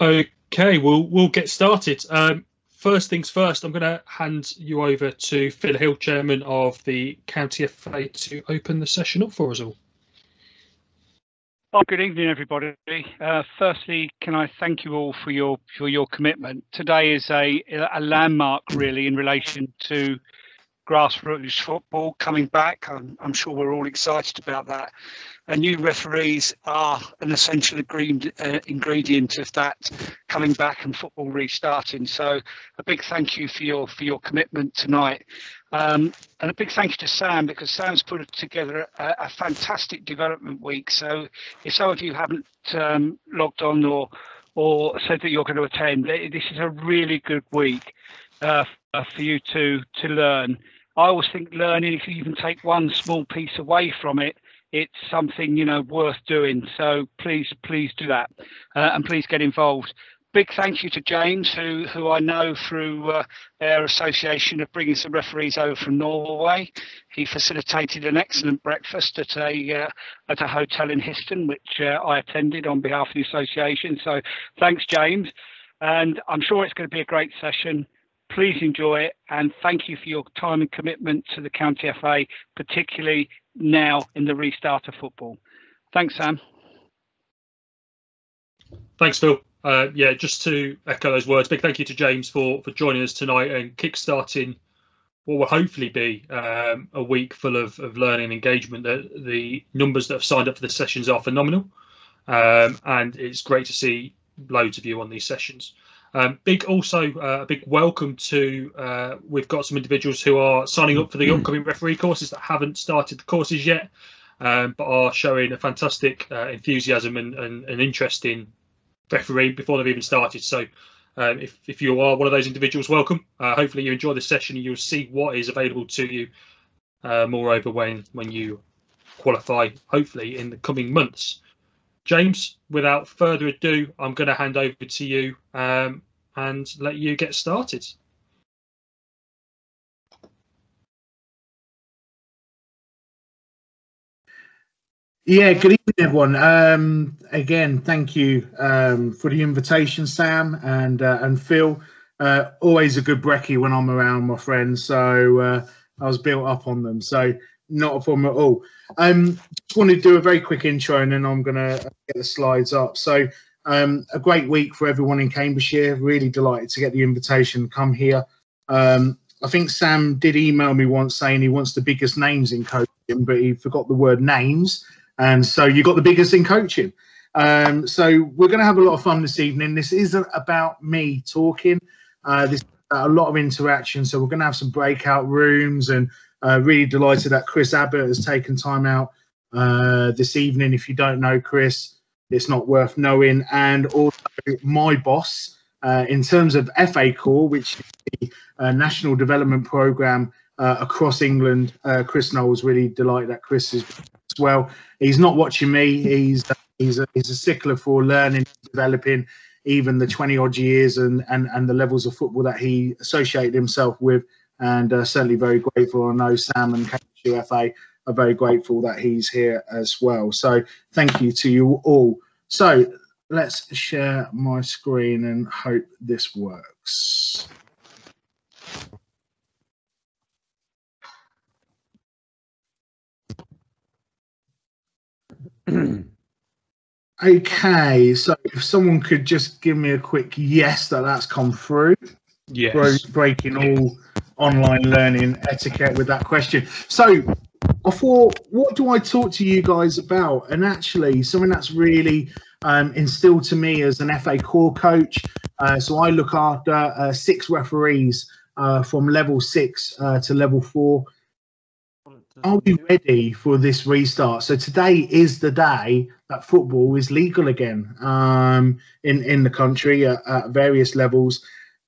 Okay, we'll we'll get started. Um, first things first, I'm going to hand you over to Phil Hill, chairman of the County FA, to open the session up for us all. Oh, good evening, everybody. Uh, firstly, can I thank you all for your for your commitment. Today is a a landmark, really, in relation to grassroots football coming back. I'm, I'm sure we're all excited about that. And new referees are an essential ingredient, uh, ingredient of that coming back and football restarting. So a big thank you for your for your commitment tonight. Um, and a big thank you to Sam because Sam's put together a, a fantastic development week. So if some of you haven't um, logged on or or said that you're going to attend, this is a really good week uh, for you to to learn. I always think learning, if you even take one small piece away from it, it's something you know worth doing. So please, please do that, uh, and please get involved. Big thank you to James, who who I know through uh, their association of bringing some referees over from Norway. He facilitated an excellent breakfast at a uh, at a hotel in Histon, which uh, I attended on behalf of the association. So thanks, James, and I'm sure it's going to be a great session please enjoy it and thank you for your time and commitment to the County FA, particularly now in the restart of football. Thanks, Sam. Thanks, Phil. Uh, yeah, just to echo those words, big thank you to James for for joining us tonight and kickstarting what will hopefully be um, a week full of, of learning and engagement. The, the numbers that have signed up for the sessions are phenomenal, um, and it's great to see loads of you on these sessions. Um, big also uh, a big welcome to uh, we've got some individuals who are signing up for the upcoming referee courses that haven't started the courses yet, um, but are showing a fantastic uh, enthusiasm and, and, and, interest in refereeing before they've even started. So um, if, if you are one of those individuals, welcome. Uh, hopefully you enjoy this session and you'll see what is available to you. Uh, moreover, when when you qualify, hopefully in the coming months. James, without further ado, I'm going to hand over to you um, and let you get started. Yeah, good evening, everyone. Um, again, thank you um, for the invitation, Sam and uh, and Phil. Uh, always a good brekkie when I'm around my friends, so uh, I was built up on them. So not a problem at all. Um, just want to do a very quick intro, and then I'm going to get the slides up. So um, a great week for everyone in Cambridgeshire. Really delighted to get the invitation to come here. Um, I think Sam did email me once saying he wants the biggest names in coaching, but he forgot the word names. And so you got the biggest in coaching. Um, so we're going to have a lot of fun this evening. This isn't about me talking. Uh, this a lot of interaction. So we're going to have some breakout rooms, and uh, really delighted that Chris Abbott has taken time out uh, this evening. If you don't know Chris, it's not worth knowing. And also my boss, uh, in terms of FA Core, which is the uh, national development program uh, across England, uh, Chris Knowles. Really delighted that Chris is as well. He's not watching me. He's he's a, he's a stickler for learning, developing, even the 20 odd years and, and, and the levels of football that he associated himself with. And uh, certainly very grateful. I know Sam and KFA are very grateful that he's here as well. So thank you to you all. So let's share my screen and hope this works. okay, so if someone could just give me a quick yes that that's come through. Yes. breaking all online learning etiquette with that question. So I thought, what do I talk to you guys about? And actually, something that's really um, instilled to me as an FA core coach. Uh, so I look after uh, six referees uh, from level six uh, to level four. Are we ready for this restart? So today is the day that football is legal again um, in in the country at, at various levels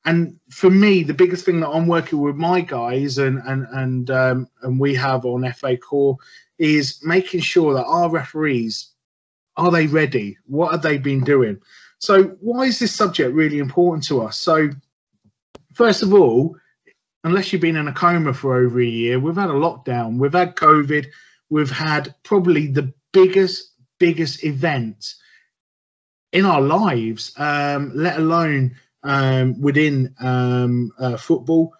and for me, the biggest thing that I'm working with my guys and and and um, and we have on FA Core is making sure that our referees are they ready? What have they been doing? So why is this subject really important to us? So first of all, unless you've been in a coma for over a year, we've had a lockdown, we've had COVID, we've had probably the biggest biggest event in our lives, um, let alone um, within um, uh, football.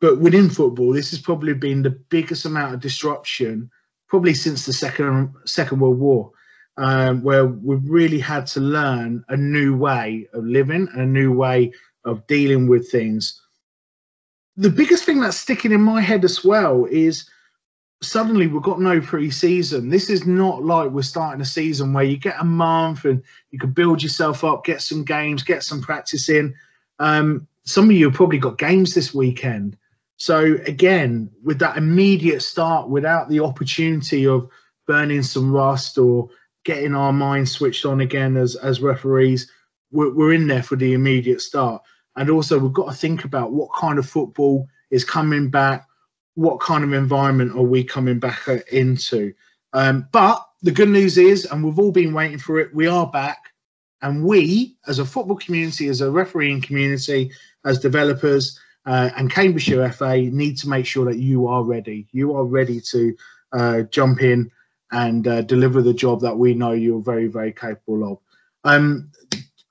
But within football, this has probably been the biggest amount of disruption probably since the second Second World War, um, where we've really had to learn a new way of living, a new way of dealing with things. The biggest thing that's sticking in my head as well is suddenly we've got no pre-season. This is not like we're starting a season where you get a month and you can build yourself up, get some games, get some practice in. Um, some of you have probably got games this weekend. So again, with that immediate start, without the opportunity of burning some rust or getting our minds switched on again as as referees, we're, we're in there for the immediate start. And also, we've got to think about what kind of football is coming back. What kind of environment are we coming back into? Um, but the good news is, and we've all been waiting for it, we are back. And we, as a football community, as a refereeing community, as developers, uh, and Cambridgeshire FA need to make sure that you are ready. You are ready to uh, jump in and uh, deliver the job that we know you're very, very capable of. Um,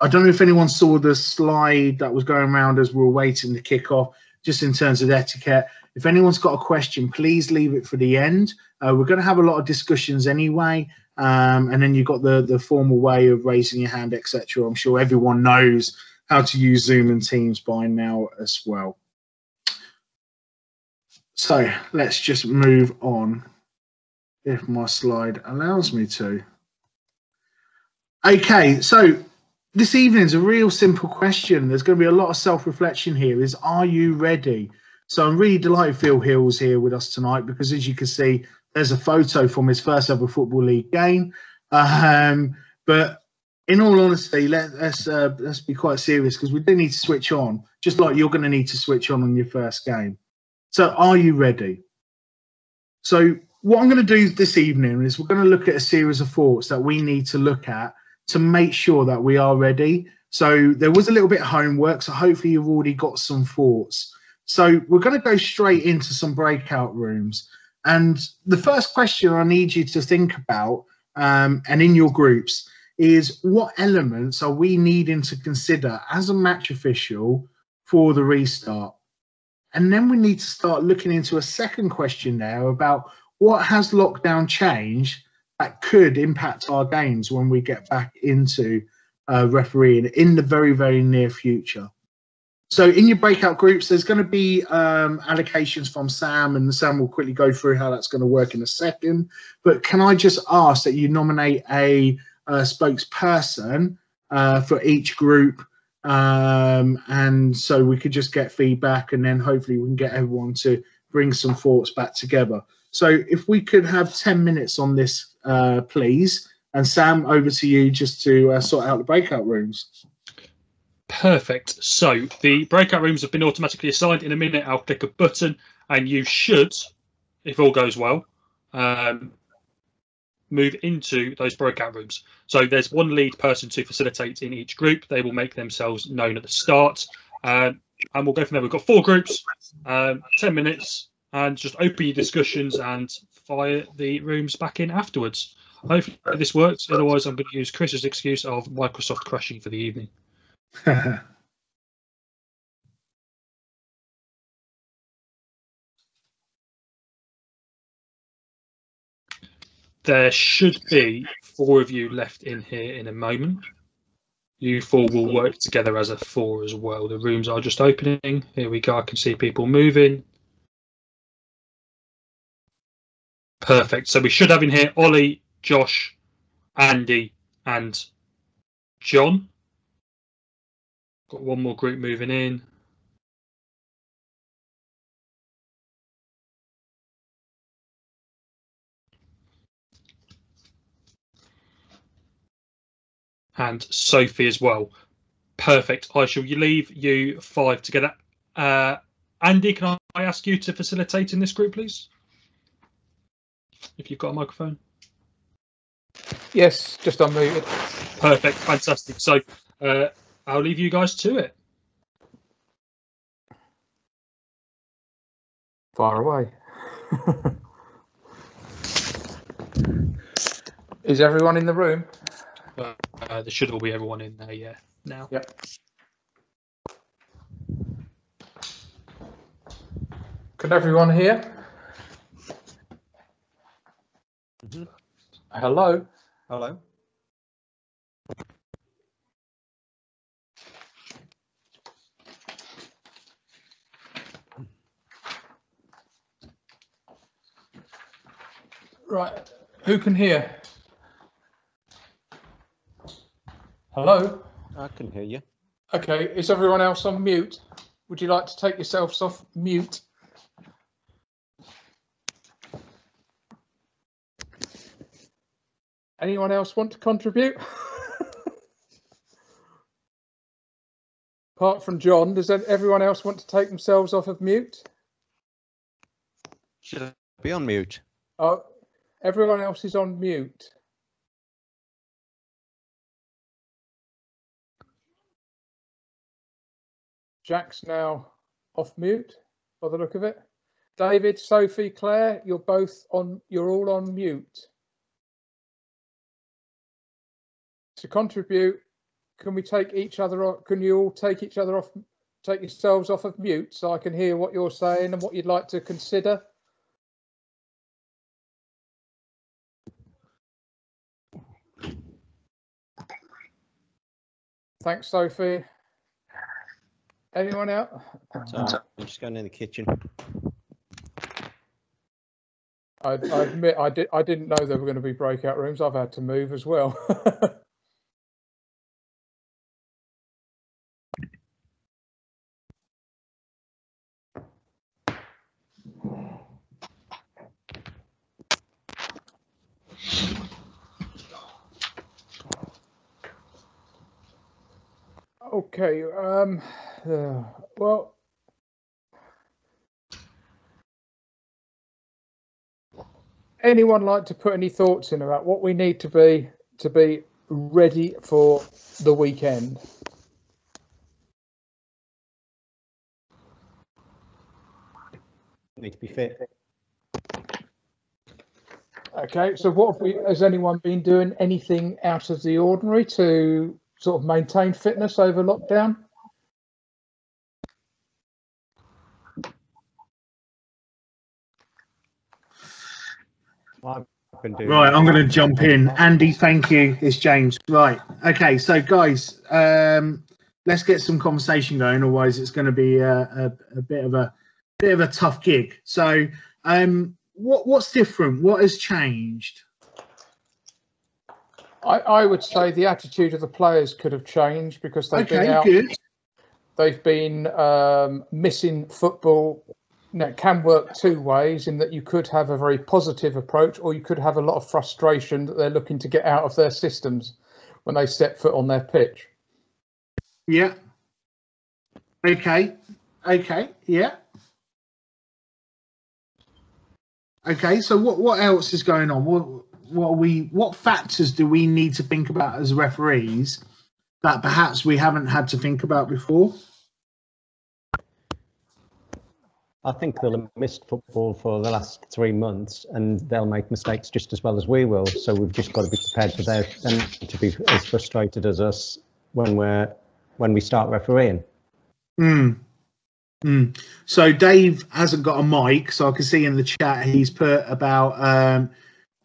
I don't know if anyone saw the slide that was going around as we were waiting to kick off, just in terms of etiquette. If anyone's got a question, please leave it for the end. Uh, we're going to have a lot of discussions anyway, um, and then you've got the the formal way of raising your hand, etc. I'm sure everyone knows how to use Zoom and Teams by now as well. So let's just move on if my slide allows me to. Okay, so this evening's a real simple question. There's going to be a lot of self-reflection here. Is are you ready? So I'm really delighted Phil Hill's here with us tonight because, as you can see, there's a photo from his first ever football league game. Um, but in all honesty, let, us uh, let's be quite serious because we do need to switch on, just like you're going to need to switch on on your first game. So, are you ready? So, what I'm going to do this evening is we're going to look at a series of thoughts that we need to look at to make sure that we are ready. So, there was a little bit of homework. So, hopefully, you've already got some thoughts. So, we're going to go straight into some breakout rooms. And the first question I need you to think about, um, and in your groups, is what elements are we needing to consider as a match official for the restart? And then we need to start looking into a second question now about what has lockdown changed that could impact our games when we get back into uh, refereeing in the very, very near future. So in your breakout groups, there's going to be um, allocations from Sam, and Sam will quickly go through how that's going to work in a second. But can I just ask that you nominate a, a spokesperson uh, for each group um, and so we could just get feedback and then hopefully we can get everyone to bring some thoughts back together. So if we could have 10 minutes on this, uh, please. And Sam, over to you just to uh, sort out the breakout rooms. Perfect. So the breakout rooms have been automatically assigned. In a minute, I'll click a button and you should, if all goes well, um, move into those breakout rooms. So there's one lead person to facilitate in each group. They will make themselves known at the start. Um, and we'll go from there. We've got four groups, um, 10 minutes, and just open your discussions and fire the rooms back in afterwards. Hopefully this works. Otherwise, I'm going to use Chris's excuse of Microsoft crashing for the evening. There should be four of you left in here in a moment. You four will work together as a four as well. The rooms are just opening. Here we go. I can see people moving. Perfect. So we should have in here Ollie, Josh, Andy, and John. Got one more group moving in. and Sophie as well. Perfect. I shall leave you five together. Uh, Andy, can I ask you to facilitate in this group, please? If you've got a microphone. Yes, just unmuted. Perfect. Fantastic. So uh, I'll leave you guys to it. Far away. Is everyone in the room? Uh, uh, there should all be everyone in there, yeah, now. Yep. Can everyone hear? Mhm. Hello? Hello. Right. Who can hear? Hello? I can hear you. Okay, is everyone else on mute? Would you like to take yourselves off mute? Anyone else want to contribute? Apart from John, does everyone else want to take themselves off of mute? Should I be on mute? Oh, everyone else is on mute. Jack's now off mute by the look of it. David, Sophie, Claire, you're both on, you're all on mute. To contribute, can we take each other off, can you all take each other off, take yourselves off of mute so I can hear what you're saying and what you'd like to consider? Thanks, Sophie. Anyone else? So I'm just going in the kitchen. I, I admit I did. I didn't know there were going to be breakout rooms. I've had to move as well. okay. Um. uh, well. anyone like to put any thoughts in about what we need to be to be ready for the weekend? Need to be fit. Okay, so what have we, has anyone been doing anything out of the ordinary to sort of maintain fitness over lockdown? I've been doing. Right, I'm going to jump in. Andy, thank you. It's James. Right. Okay, so guys, um, let's get some conversation going. Otherwise, it's going to be a, a, a bit of a bit of a tough gig. So, um, what what's different? What has changed? I, I would say the attitude of the players could have changed because they've been Okay, out. good. They've been um, missing football. Now, it can work two ways in that you could have a very positive approach or you could have a lot of frustration that they're looking to get out of their systems when they step foot on their pitch. Yeah. Okay. Okay. Yeah. Okay. So what what else is going on? What what are we what factors do we need to think about as referees that perhaps we haven't had to think about before? I think they'll have missed football for the last three months, and they'll make mistakes just as well as we will. So we've just got to be prepared for them to be as frustrated as us when we're when we start refereeing. Hmm. So Dave hasn't got a mic, so I can see in the chat he's put about um,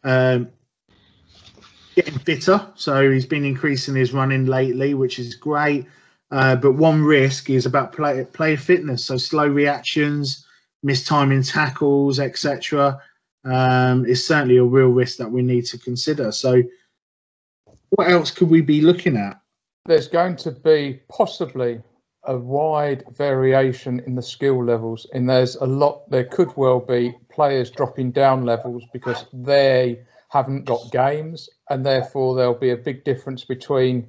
um, getting fitter. So he's been increasing his running lately, which is great. Uh, but one risk is about play, player fitness, so slow reactions, mistiming tackles, etc. Um, is certainly a real risk that we need to consider. So, what else could we be looking at? There's going to be possibly a wide variation in the skill levels, and there's a lot. There could well be players dropping down levels because they haven't got games, and therefore there'll be a big difference between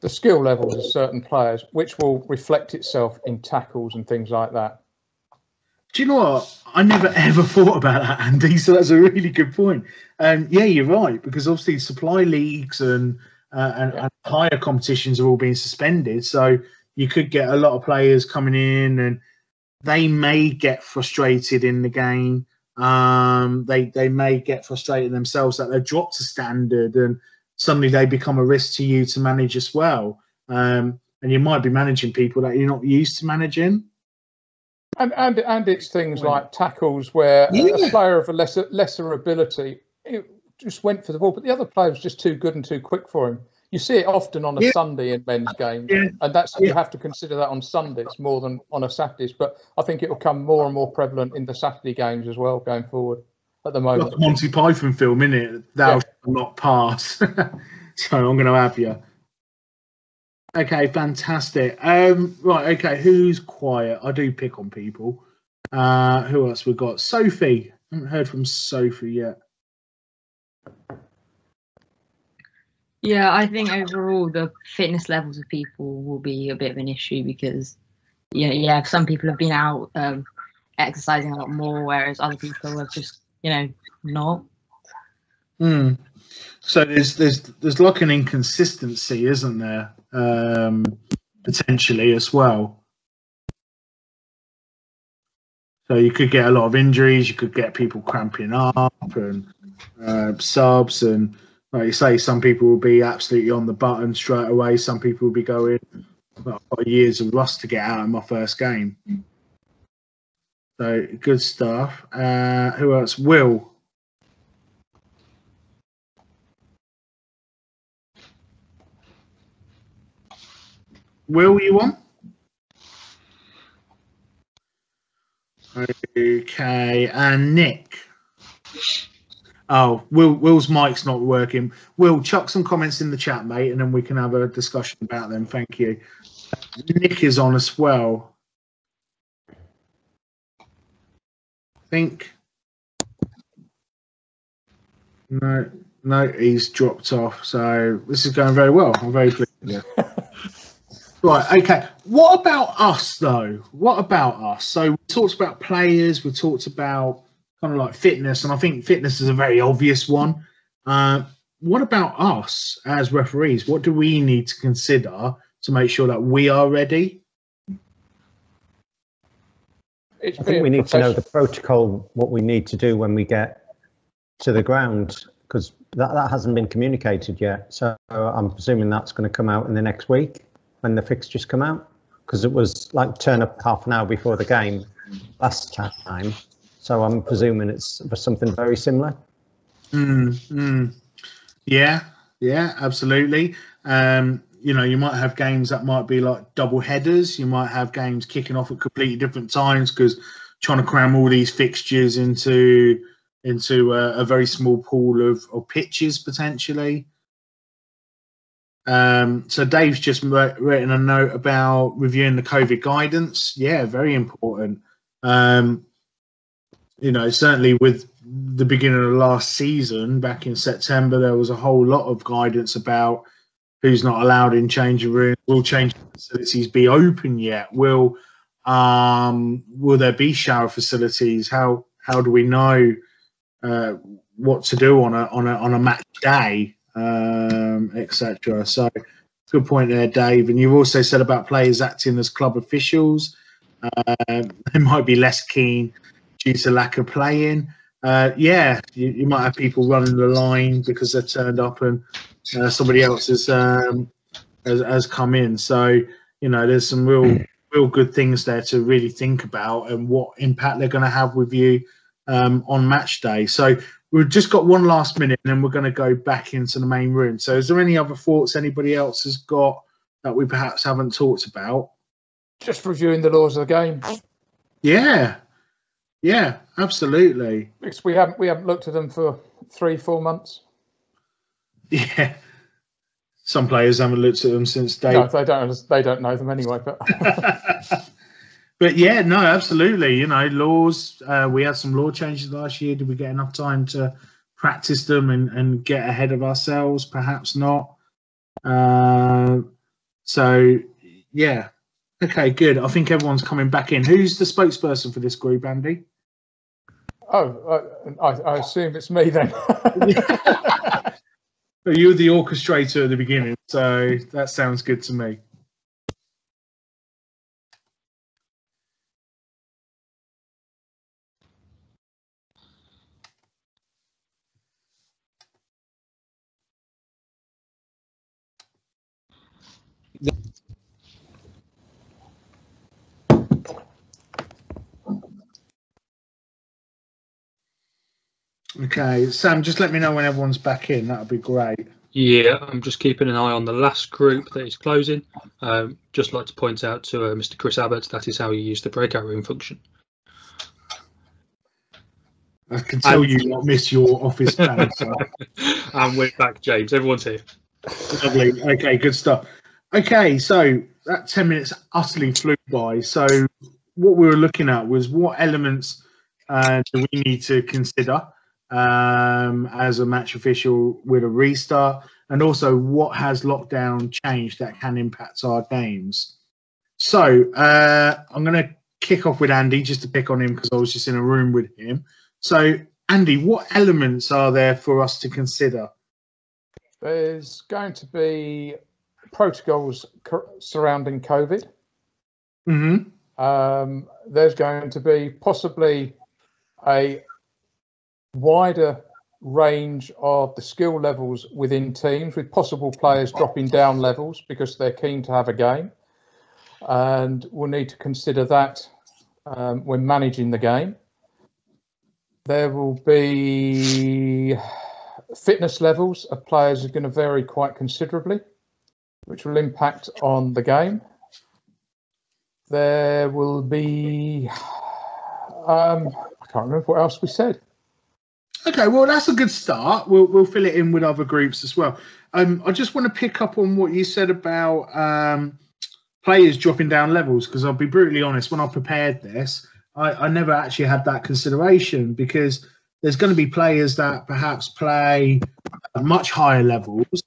the skill levels of certain players, which will reflect itself in tackles and things like that. Do you know what? I never ever thought about that, Andy. So that's a really good point. And yeah, you're right because obviously supply leagues and uh, and, Yeah. and higher competitions are all being suspended. So you could get a lot of players coming in, and they may get frustrated in the game. Um, they they may get frustrated themselves that they've dropped a standard, and suddenly they become a risk to you to manage as well. Um, and you might be managing people that you're not used to managing. And and and it's things like tackles where Yeah. a player of a lesser lesser ability it just went for the ball, but the other player was just too good and too quick for him. You see it often on a Yeah. Sunday in men's games, Yeah. and that's you have to consider that on Sundays more than on a Saturdays. But I think it will come more and more prevalent in the Saturday games as well going forward. At the moment, Like Monty Python film, innit? Thou Yeah. shalt not pass. so I'm going to have you. Okay, fantastic. Um, right, okay, who's quiet? I do pick on people. Uh, who else we got? Sophie. I haven't heard from Sophie yet. Yeah, I think overall the fitness levels of people will be a bit of an issue because, yeah, yeah, some people have been out um, exercising a lot more, whereas other people have just, you know, not. Hmm. So there's there's there's like an inconsistency, isn't there? Um, potentially as well. So you could get a lot of injuries. You could get people cramping up and uh, subs, and like you say, some people will be absolutely on the button straight away. Some people will be going, well, I've got years of rust to get out of my first game. So good stuff. Uh, who else? Will. Will you on? Okay, and Nick. Oh, Will Will's mic's not working. Will, chuck some comments in the chat, mate, and then we can have a discussion about them. Thank you. Nick is on as well. I think. No, no, he's dropped off. So this is going very well. I'm very pleased. you. Right, okay. What about us though? What about us? So we talked about players, we talked about kind of like fitness, and I think fitness is a very obvious one. Uh, what about us as referees? What do we need to consider to make sure that we are ready? it's I think we need to know the protocol, what we need to do when we get to the ground, because that, that hasn't been communicated yet. So I'm presuming that's going to come out in the next week when the fixtures come out, because it was like turn up half an hour before the game last time. So I'm presuming it's something very similar. Mm, mm. Yeah, yeah, absolutely. Um, you know, you might have games that might be like double headers. You might have games kicking off at completely different times because trying to cram all these fixtures into into a, a very small pool of, of pitches potentially. Um, so Dave's just written a note about reviewing the COVID guidance. Yeah, very important. Um, you know, certainly with the beginning of last season, back in September, there was a whole lot of guidance about who's not allowed in changing rooms. Will change facilities be open yet? Will um, will there be shower facilities? How how do we know uh, what to do on a on a on a match day, um, etc. So good point there, Dave. And you've also said about players acting as club officials. Um, they might be less keen due to lack of playing. Uh, yeah, you, you might have people running the line because they're turned up and uh, somebody else has, um, has has come in. So you know, there's some real real good things there to really think about and what impact they're going to have with you um, on match day. So we've just got one last minute, and then we're going to go back into the main room. So is there any other thoughts anybody else has got that we perhaps haven't talked about? Just reviewing the laws of the game Yeah, yeah, absolutely. because we haven't we haven't looked at them for three four months. Yeah. Some players haven't looked at them since day. No, they don't they don't know them anyway. But but yeah, no, absolutely. You know, laws. Uh, we had some law changes last year. Did we get enough time to practice them and, and get ahead of ourselves? Perhaps not. Uh, so yeah, okay, good. I think everyone's coming back in. Who's the spokesperson for this group, Andy? Oh, I, I, I assume it's me then. You were the orchestrator at the beginning, so that sounds good to me. Okay, Sam, just let me know when everyone's back in. That would be great. Yeah, I'm just keeping an eye on the last group that is closing. Um, just like to point out to uh, Mr. Chris Abbott that is how you use the breakout room function. I can tell you not miss your office and we're back, James. Everyone's here. Lovely. Okay, good stuff. Okay, so that 10 minutes utterly flew by. So, what we were looking at was what elements uh, do we need to consider um, as a match official with a restart, and also what has lockdown changed that can impact our games. So, uh, I'm going to kick off with Andy just to pick on him because I was just in a room with him. So, Andy, what elements are there for us to consider? There's going to be protocols surrounding COVID. hmm Um, there's going to be possibly a wider range of the skill levels within teams, with possible players dropping down levels because they're keen to have a game. And we'll need to consider that um, when managing the game. There will be fitness levels of players are going to vary quite considerably, which will impact on the game. There will be, um, I can't remember what else we said. Okay, well that's a good start. We'll we'll fill it in with other groups as well. Um, I just want to pick up on what you said about um, players dropping down levels because I'll be brutally honest. When I prepared this, I, I never actually had that consideration because there's going to be players that perhaps play at much higher levels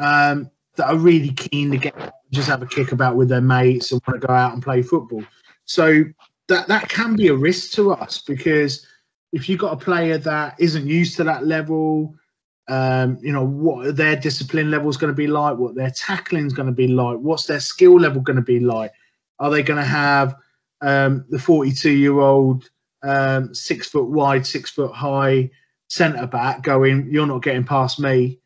um, that are really keen to get just have a kick about with their mates and want to go out and play football. So that that can be a risk to us because if you've got a player that isn't used to that level, um, you know, what their discipline level is going to be like, what their tackling is going to be like, what's their skill level going to be like? Are they going to have um, the 42 year old, um, six foot wide, six foot high centre back going, you're not getting past me,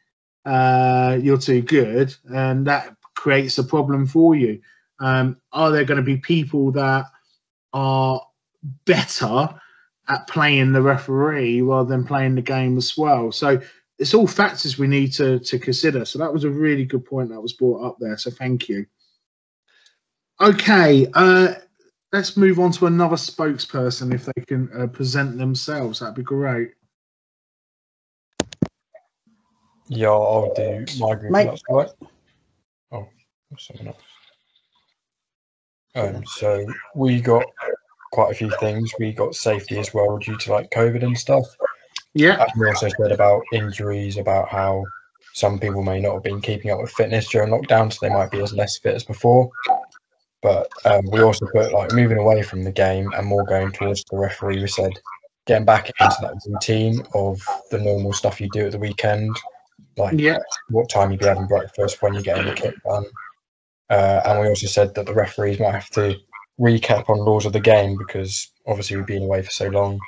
uh, you're too good? And that creates a problem for you. Um, are there going to be people that are better at playing the referee rather than playing the game as well. So it's all factors we need to to consider. So that was a really good point that was brought up there. So thank you. Okay, uh, let's move on to another spokesperson if they can uh, present themselves. That'd be great. Yeah, I'll do my group. Mate. That's all right. Oh, someone else. Um, so we got quite a few things. We got safety as well due to like COVID and stuff. Yeah, And we also said about injuries, about how some people may not have been keeping up with fitness during lockdown, so they might be as less fit as before. But um, we also put like moving away from the game and more going towards the referee. We said getting back into that routine of the normal stuff you do at the weekend, like yeah, what time you'd be having breakfast, when you're getting the kit done. Uh, and we also said that the referees might have to recap on laws of the game because obviously we've been away for so long.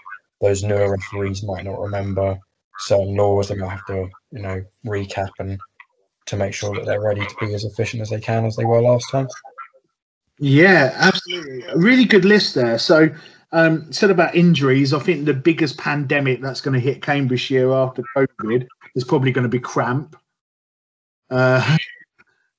Those newer referees might not remember certain laws. They might have to, you know, recap and to make sure that they're ready to be as efficient as they can as they were last time. yeah, absolutely. A really good list there. So um, said about injuries. I think the biggest pandemic that's going to hit Cambridge Cambridgeshire after COVID is probably going to be cramp. Uh,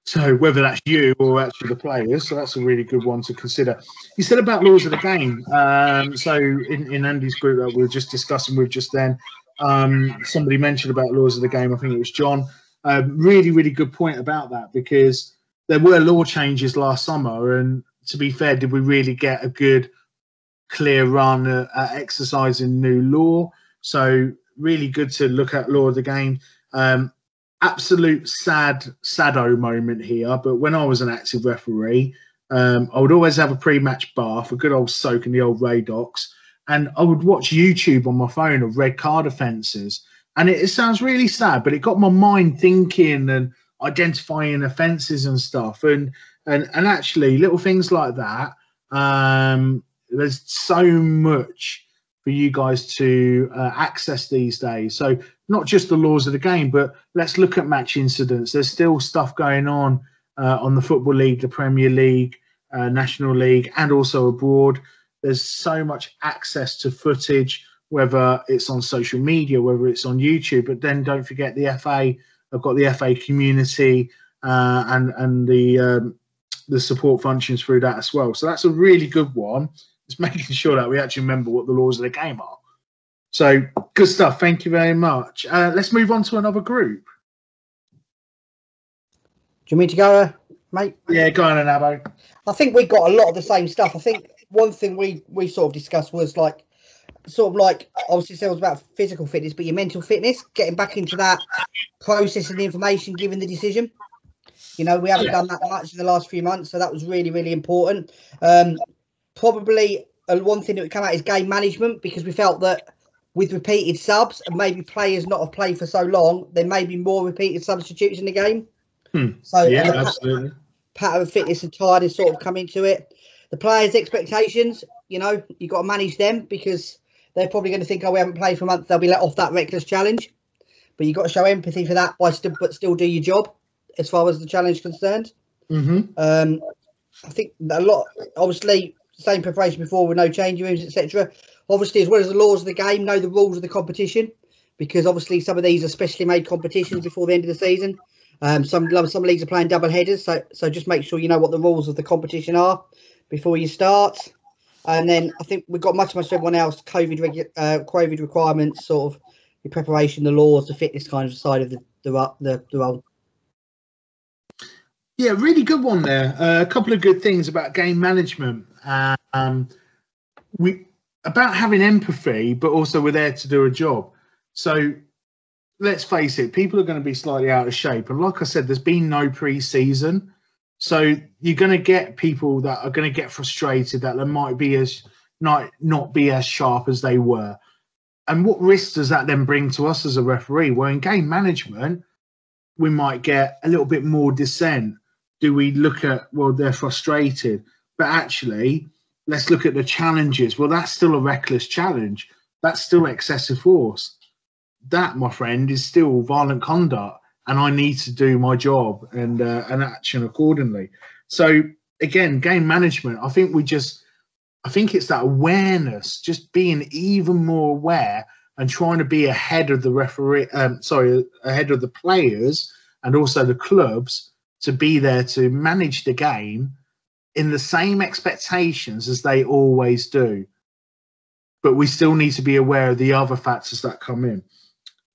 so whether that's you or actually the players, so that's a really good one to consider. You said about laws of the game. Um, so in, in Andy's group that we were just discussing with just then, um, somebody mentioned about laws of the game. I think it was John. Um, really, really good point about that because there were law changes last summer, and to be fair, did we really get a good, clear run at, at exercising new law? So really good to look at law of the game. Um, absolute sad sado moment here but when i was an active referee um, i would always have a pre-match bath a good old soak in the old radox and i would watch youtube on my phone of red card offences and it, it sounds really sad but it got my mind thinking and identifying offences and stuff and and and actually little things like that um there's so much for you guys to uh, access these days so not just the laws of the game, but let's look at match incidents. There's still stuff going on uh, on the Football League, the Premier League, uh, National League, and also abroad. There's so much access to footage whether it's on social media, whether it's on YouTube. But then don't forget the FA. I've got the FA community uh, and and the um, the support functions through that as well. So that's a really good one. It's making sure that we actually remember what the laws of the game are. So good stuff. Thank you very much. Uh, let's move on to another group. Do you mean to go, uh, mate? Yeah, go on, Abo. I think we got a lot of the same stuff. I think one thing we we sort of discussed was like sort of like obviously it was about physical fitness, but your mental fitness, getting back into that, processing the information, giving the decision. You know, we haven't done that much in the last few months, so that was really, really important. Um, probably uh, one thing that would come out is game management because we felt that with repeated subs and maybe players not have played for so long, there may be more repeated substitutes in the game. Hmm. So Yeah, absolutely. pattern of fitness and tiredness sort of come into it. The players' expectations, you know, you've got to manage them because they're probably going to think, oh, we haven't played for a month, they'll be let off that reckless challenge. But you've got to show empathy for that by still, but still do your job as far as the challenge is concerned. hmm Um, I think a lot, obviously, same preparation before with no changing rooms, etc. Obviously, as well as the laws of the game, know the rules of the competition because obviously some of these are specially made competitions before the end of the season. Um, some some leagues are playing double headers, so so just make sure you know what the rules of the competition are before you start. And then I think we've got much much everyone else COVID regu- uh, COVID requirements, sort of your preparation, the laws, the fitness kind of side of the the the, the role. Yeah, really good one there. Uh, a couple of good things about game management. Um, we about having empathy, but also we're there to do a job. So let's face it, people are going to be slightly out of shape. And like I said, there's been no pre-season, so you're going to get people that are going to get frustrated that they might be as not not be as sharp as they were. And what risk does that then bring to us as a referee? Well, in game management, we might get a little bit more dissent. Do we look at well, they're frustrated, but actually, let's look at the challenges. Well, that's still a reckless challenge. That's still excessive force. That, my friend, is still violent conduct, and I need to do my job and uh, and action accordingly. So again, game management. I think we just, I think it's that awareness, just being even more aware and trying to be ahead of the referee. Um, sorry, ahead of the players and also the clubs to be there to manage the game in the same expectations as they always do. But we still need to be aware of the other factors that come in.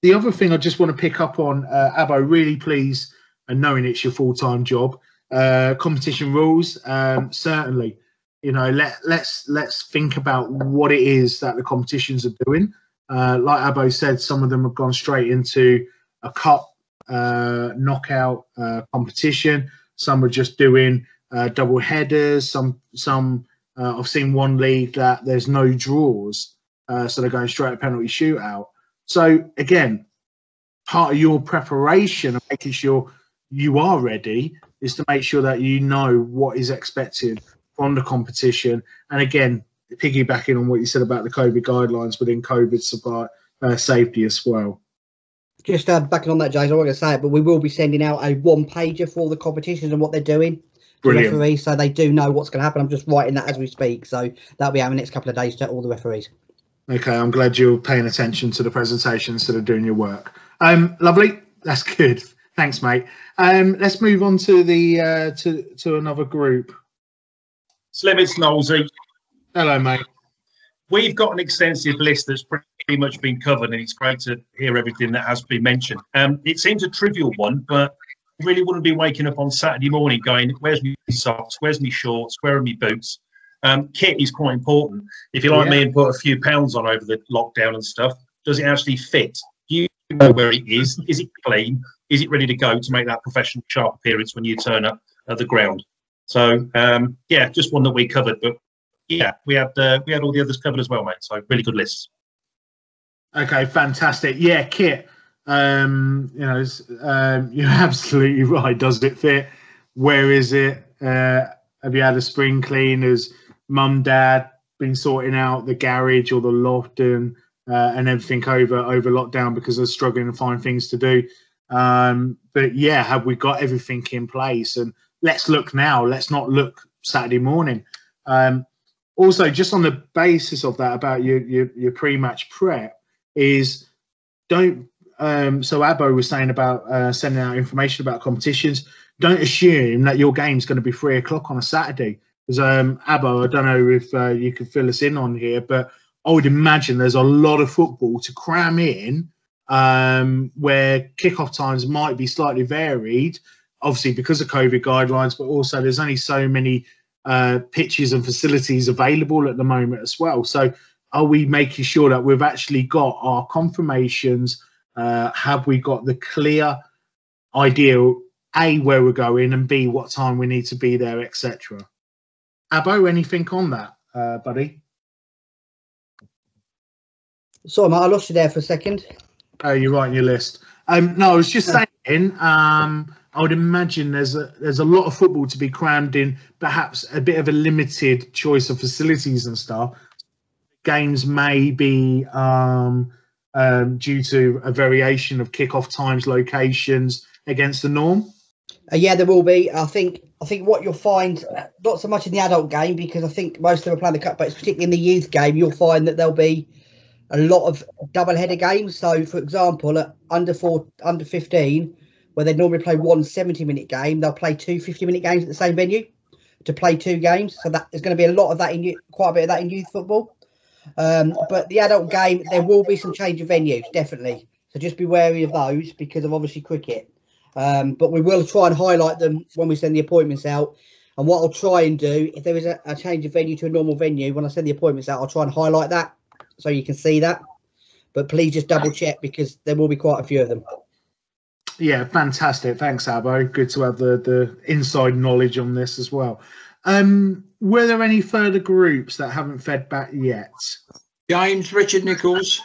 The other thing I just want to pick up on, uh, Abo, really please, and knowing it's your full time job, uh, competition rules, um, certainly. You know, let let's let's think about what it is that the competitions are doing. Uh, like Abo said, some of them have gone straight into a cup knockout uh, competition. Some are just doing uh, double headers. Some some uh, I've seen one league that there's no draws, uh, so they're going straight to penalty shootout. So again, part of your preparation and making sure you are ready is to make sure that you know what is expected from the competition. And again, piggybacking on what you said about the COVID guidelines within COVID supply uh, safety as well. Just uh, backing on that, James, I'm not going to say it, but we will be sending out a one pager for all the competitions and what they're doing. to Brilliant. Referees, so they do know what's going to happen. I'm just writing that as we speak. So that'll be out in the next couple of days to all the referees. Okay, I'm glad you're paying attention to the presentation instead of doing your work. Um, lovely, that's good. Thanks, mate. Um, let's move on to the uh, to to another group. Slim, it's Knowlesy. Hello, mate. We've got an extensive list that's pretty much been covered, and it's great to hear everything that has been mentioned. Um, it seems a trivial one, but I really wouldn't be waking up on Saturday morning going, "Where's my socks? Where's my shorts? Where are my boots?" Um, kit is quite important. If you like Yeah. me and put a few pounds on over the lockdown and stuff, does it actually fit? Do you know where it is? Is it clean? Is it ready to go to make that professional sharp appearance when you turn up at the ground? So um, yeah, just one that we covered, but yeah, we had uh, we had all the others covered as well, mate. So really good lists. Okay, fantastic. Yeah, kit. Um, you know, um, you're absolutely right. Does it fit? Where is it? Uh, have you had a spring clean? Has mum, dad been sorting out the garage or the loft and uh, and everything over over lockdown because they're struggling to find things to do? Um, but yeah, have we got everything in place? And let's look now. Let's not look Saturday morning. Um, also, just on the basis of that, about your your, your pre-match prep, is don't. Um, so Abbo was saying about uh, sending out information about competitions. Don't assume that your game's going to be three o'clock on a Saturday. Because um, Abo, I don't know if uh, you could fill us in on here, but I would imagine there's a lot of football to cram in um, where kickoff times might be slightly varied, obviously because of COVID guidelines, but also there's only so many uh, pitches and facilities available at the moment as well. So, are we making sure that we've actually got our confirmations? Uh, have we got the clear idea, A, where we're going, and B, what time we need to be there, etc.? Abo, anything on that, uh, buddy? Sorry, Matt, I lost you there for a second. Oh, you're right in your list. Um, no, I was just saying. Um, I would imagine there's a there's a lot of football to be crammed in, perhaps a bit of a limited choice of facilities and stuff. Games may be um, um, due to a variation of kickoff times, locations against the norm. Uh, yeah, there will be. I think. I think what you'll find, not so much in the adult game, because I think most of them are playing the cup, but particularly in the youth game, you'll find that there'll be a lot of double header games. So, for example, at under four, under 15, where they normally play one 70 minute game, they'll play two 50 minute games at the same venue to play two games. So that there's going to be a lot of that in quite a bit of that in youth football. Um, but the adult game, there will be some change of venues, definitely. So just be wary of those because of obviously cricket. Um, but we will try and highlight them when we send the appointments out. And what I'll try and do, if there is a, a change of venue to a normal venue, when I send the appointments out, I'll try and highlight that so you can see that. But please just double check because there will be quite a few of them. Yeah, fantastic. Thanks, Abo. Good to have the, the inside knowledge on this as well. Um, were there any further groups that haven't fed back yet? James Richard Nichols.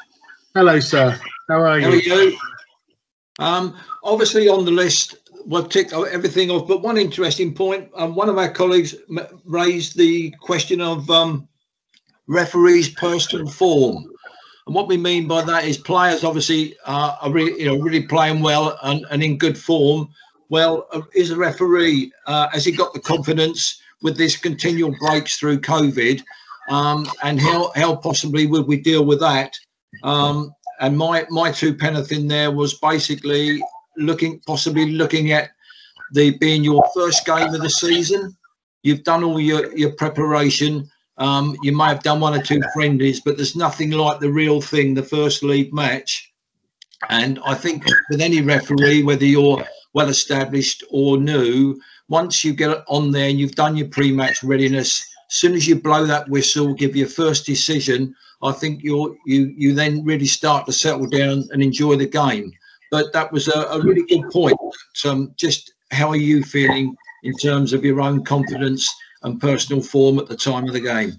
Hello, sir. How are you? How are you? Um, obviously, on the list, we've ticked everything off, but one interesting point um, one of our colleagues raised the question of um, referees' personal form. And what we mean by that is players obviously uh, are really, you know, really playing well and, and in good form. Well, uh, is a referee, uh, has he got the confidence with this continual breaks through COVID? Um, and how, how possibly would we deal with that? Um, and my, my two penneth in there was basically looking, possibly looking at the being your first game of the season. You've done all your, your preparation um, you may have done one or two friendlies, but there's nothing like the real thing, the first league match. And I think with any referee, whether you're well established or new, once you get on there and you've done your pre-match readiness, as soon as you blow that whistle, give your first decision, I think you you you then really start to settle down and enjoy the game. But that was a, a really good point. Um, just how are you feeling in terms of your own confidence and personal form at the time of the game.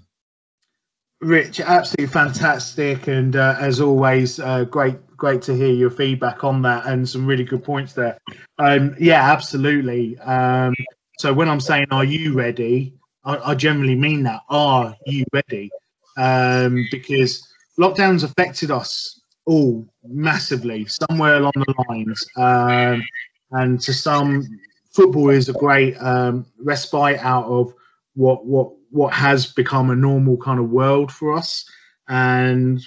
Rich, absolutely fantastic, and uh, as always, uh, great, great to hear your feedback on that, and some really good points there. Um, yeah, absolutely. Um, so when I'm saying "Are you ready?" I, I generally mean that. Are you ready? Um, because lockdowns affected us all massively, somewhere along the lines, um, and to some, football is a great um, respite out of what what what has become a normal kind of world for us and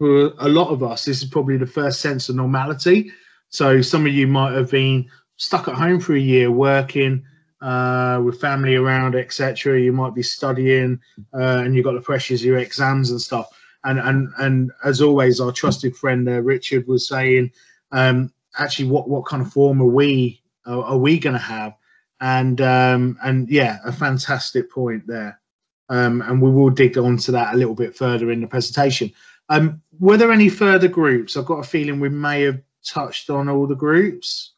for a lot of us this is probably the first sense of normality so some of you might have been stuck at home for a year working uh, with family around etc you might be studying uh, and you've got the pressures of your exams and stuff and and and as always our trusted friend uh, richard was saying um, actually what what kind of form are we are, are we going to have and um, and yeah, a fantastic point there. Um, and we will dig onto that a little bit further in the presentation. Um, were there any further groups? I've got a feeling we may have touched on all the groups.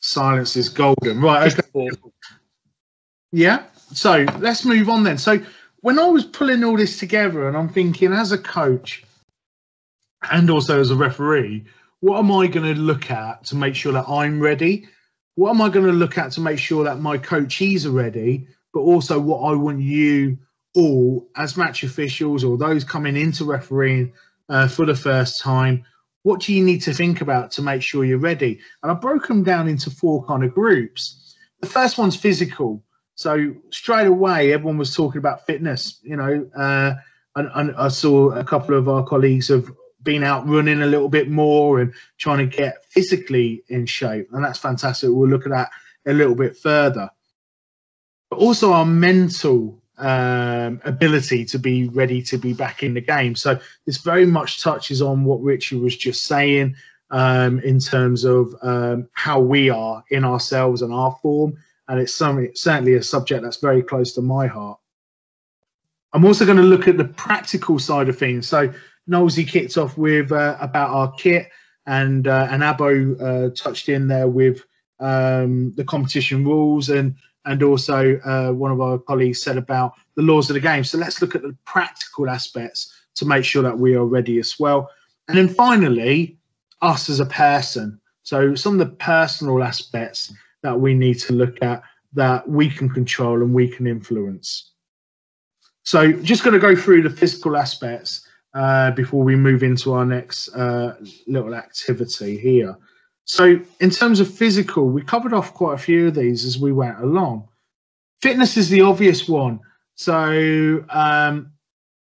Silence is golden. Right. Okay. Yeah. So let's move on then. So when I was pulling all this together and I'm thinking as a coach and also as a referee, what am I going to look at to make sure that I'm ready? What am I going to look at to make sure that my coachees are ready? But also, what I want you all as match officials or those coming into refereeing uh, for the first time, what do you need to think about to make sure you're ready? And I broke them down into four kind of groups. The first one's physical. So straight away, everyone was talking about fitness. You know, uh, and, and I saw a couple of our colleagues have been out running a little bit more and trying to get physically in shape, and that's fantastic. We'll look at that a little bit further. But also our mental um, ability to be ready to be back in the game. So this very much touches on what Richie was just saying um, in terms of um, how we are in ourselves and our form. And it's some, certainly a subject that's very close to my heart. I'm also going to look at the practical side of things. So Nosey kicked off with uh, about our kit, and uh, and Abo uh, touched in there with um, the competition rules, and and also uh, one of our colleagues said about the laws of the game. So let's look at the practical aspects to make sure that we are ready as well. And then finally, us as a person. So some of the personal aspects that we need to look at that we can control and we can influence. So just going to go through the physical aspects uh, before we move into our next uh, little activity here. So in terms of physical, we covered off quite a few of these as we went along. Fitness is the obvious one. So um,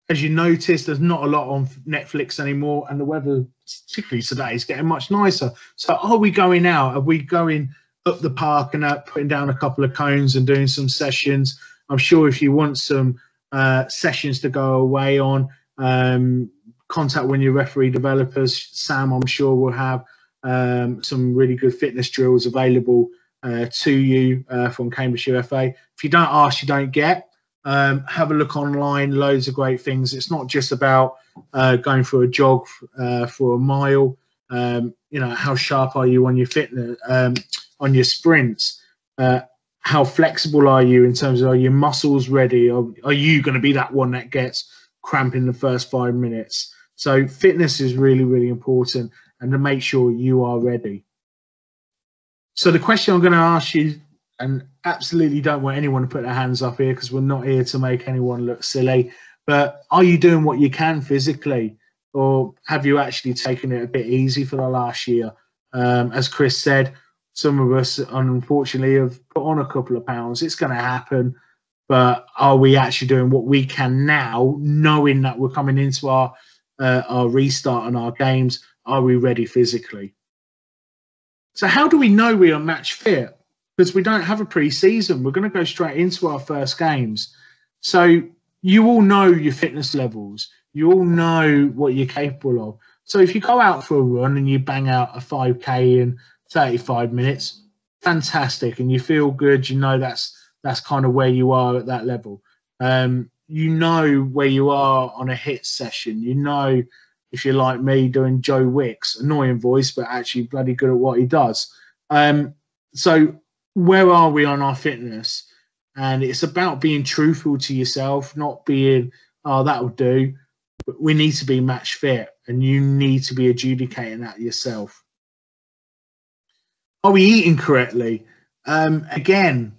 as you notice, there's not a lot on Netflix anymore, and the weather, particularly today, is getting much nicer. So are we going out? Are we going up the park and out, putting down a couple of cones and doing some sessions? I'm sure if you want some uh, sessions to go away on, um, contact of your referee developers. Sam, I'm sure, will have um, some really good fitness drills available uh, to you uh, from Cambridge UFA. If you don't ask, you don't get. Um, have a look online, loads of great things. It's not just about uh, going for a jog uh, for a mile. Um, you know, how sharp are you on your fitness, um, on your sprints? Uh, how flexible are you in terms of are your muscles ready? Are, are you going to be that one that gets cramp in the first five minutes? So fitness is really, really important and to make sure you are ready. So the question I'm going to ask you, and absolutely don't want anyone to put their hands up here because we're not here to make anyone look silly, but are you doing what you can physically? Or have you actually taken it a bit easy for the last year? Um, as Chris said, some of us unfortunately have put on a couple of pounds. It's going to happen. But are we actually doing what we can now, knowing that we're coming into our uh, our restart and our games? Are we ready physically? So how do we know we are match fit? Because we don't have a pre-season. We're going to go straight into our first games. So you all know your fitness levels. You all know what you're capable of. So if you go out for a run and you bang out a 5k in 35 minutes, fantastic, and you feel good. You know that's that's kind of where you are at that level. Um, you know where you are on a HIIT session. You know if you're like me doing Joe Wicks, annoying voice, but actually bloody good at what he does. Um, so where are we on our fitness? And it's about being truthful to yourself, not being, oh, that'll do. But we need to be match fit, and you need to be adjudicating that yourself. Are we eating correctly? Um, again,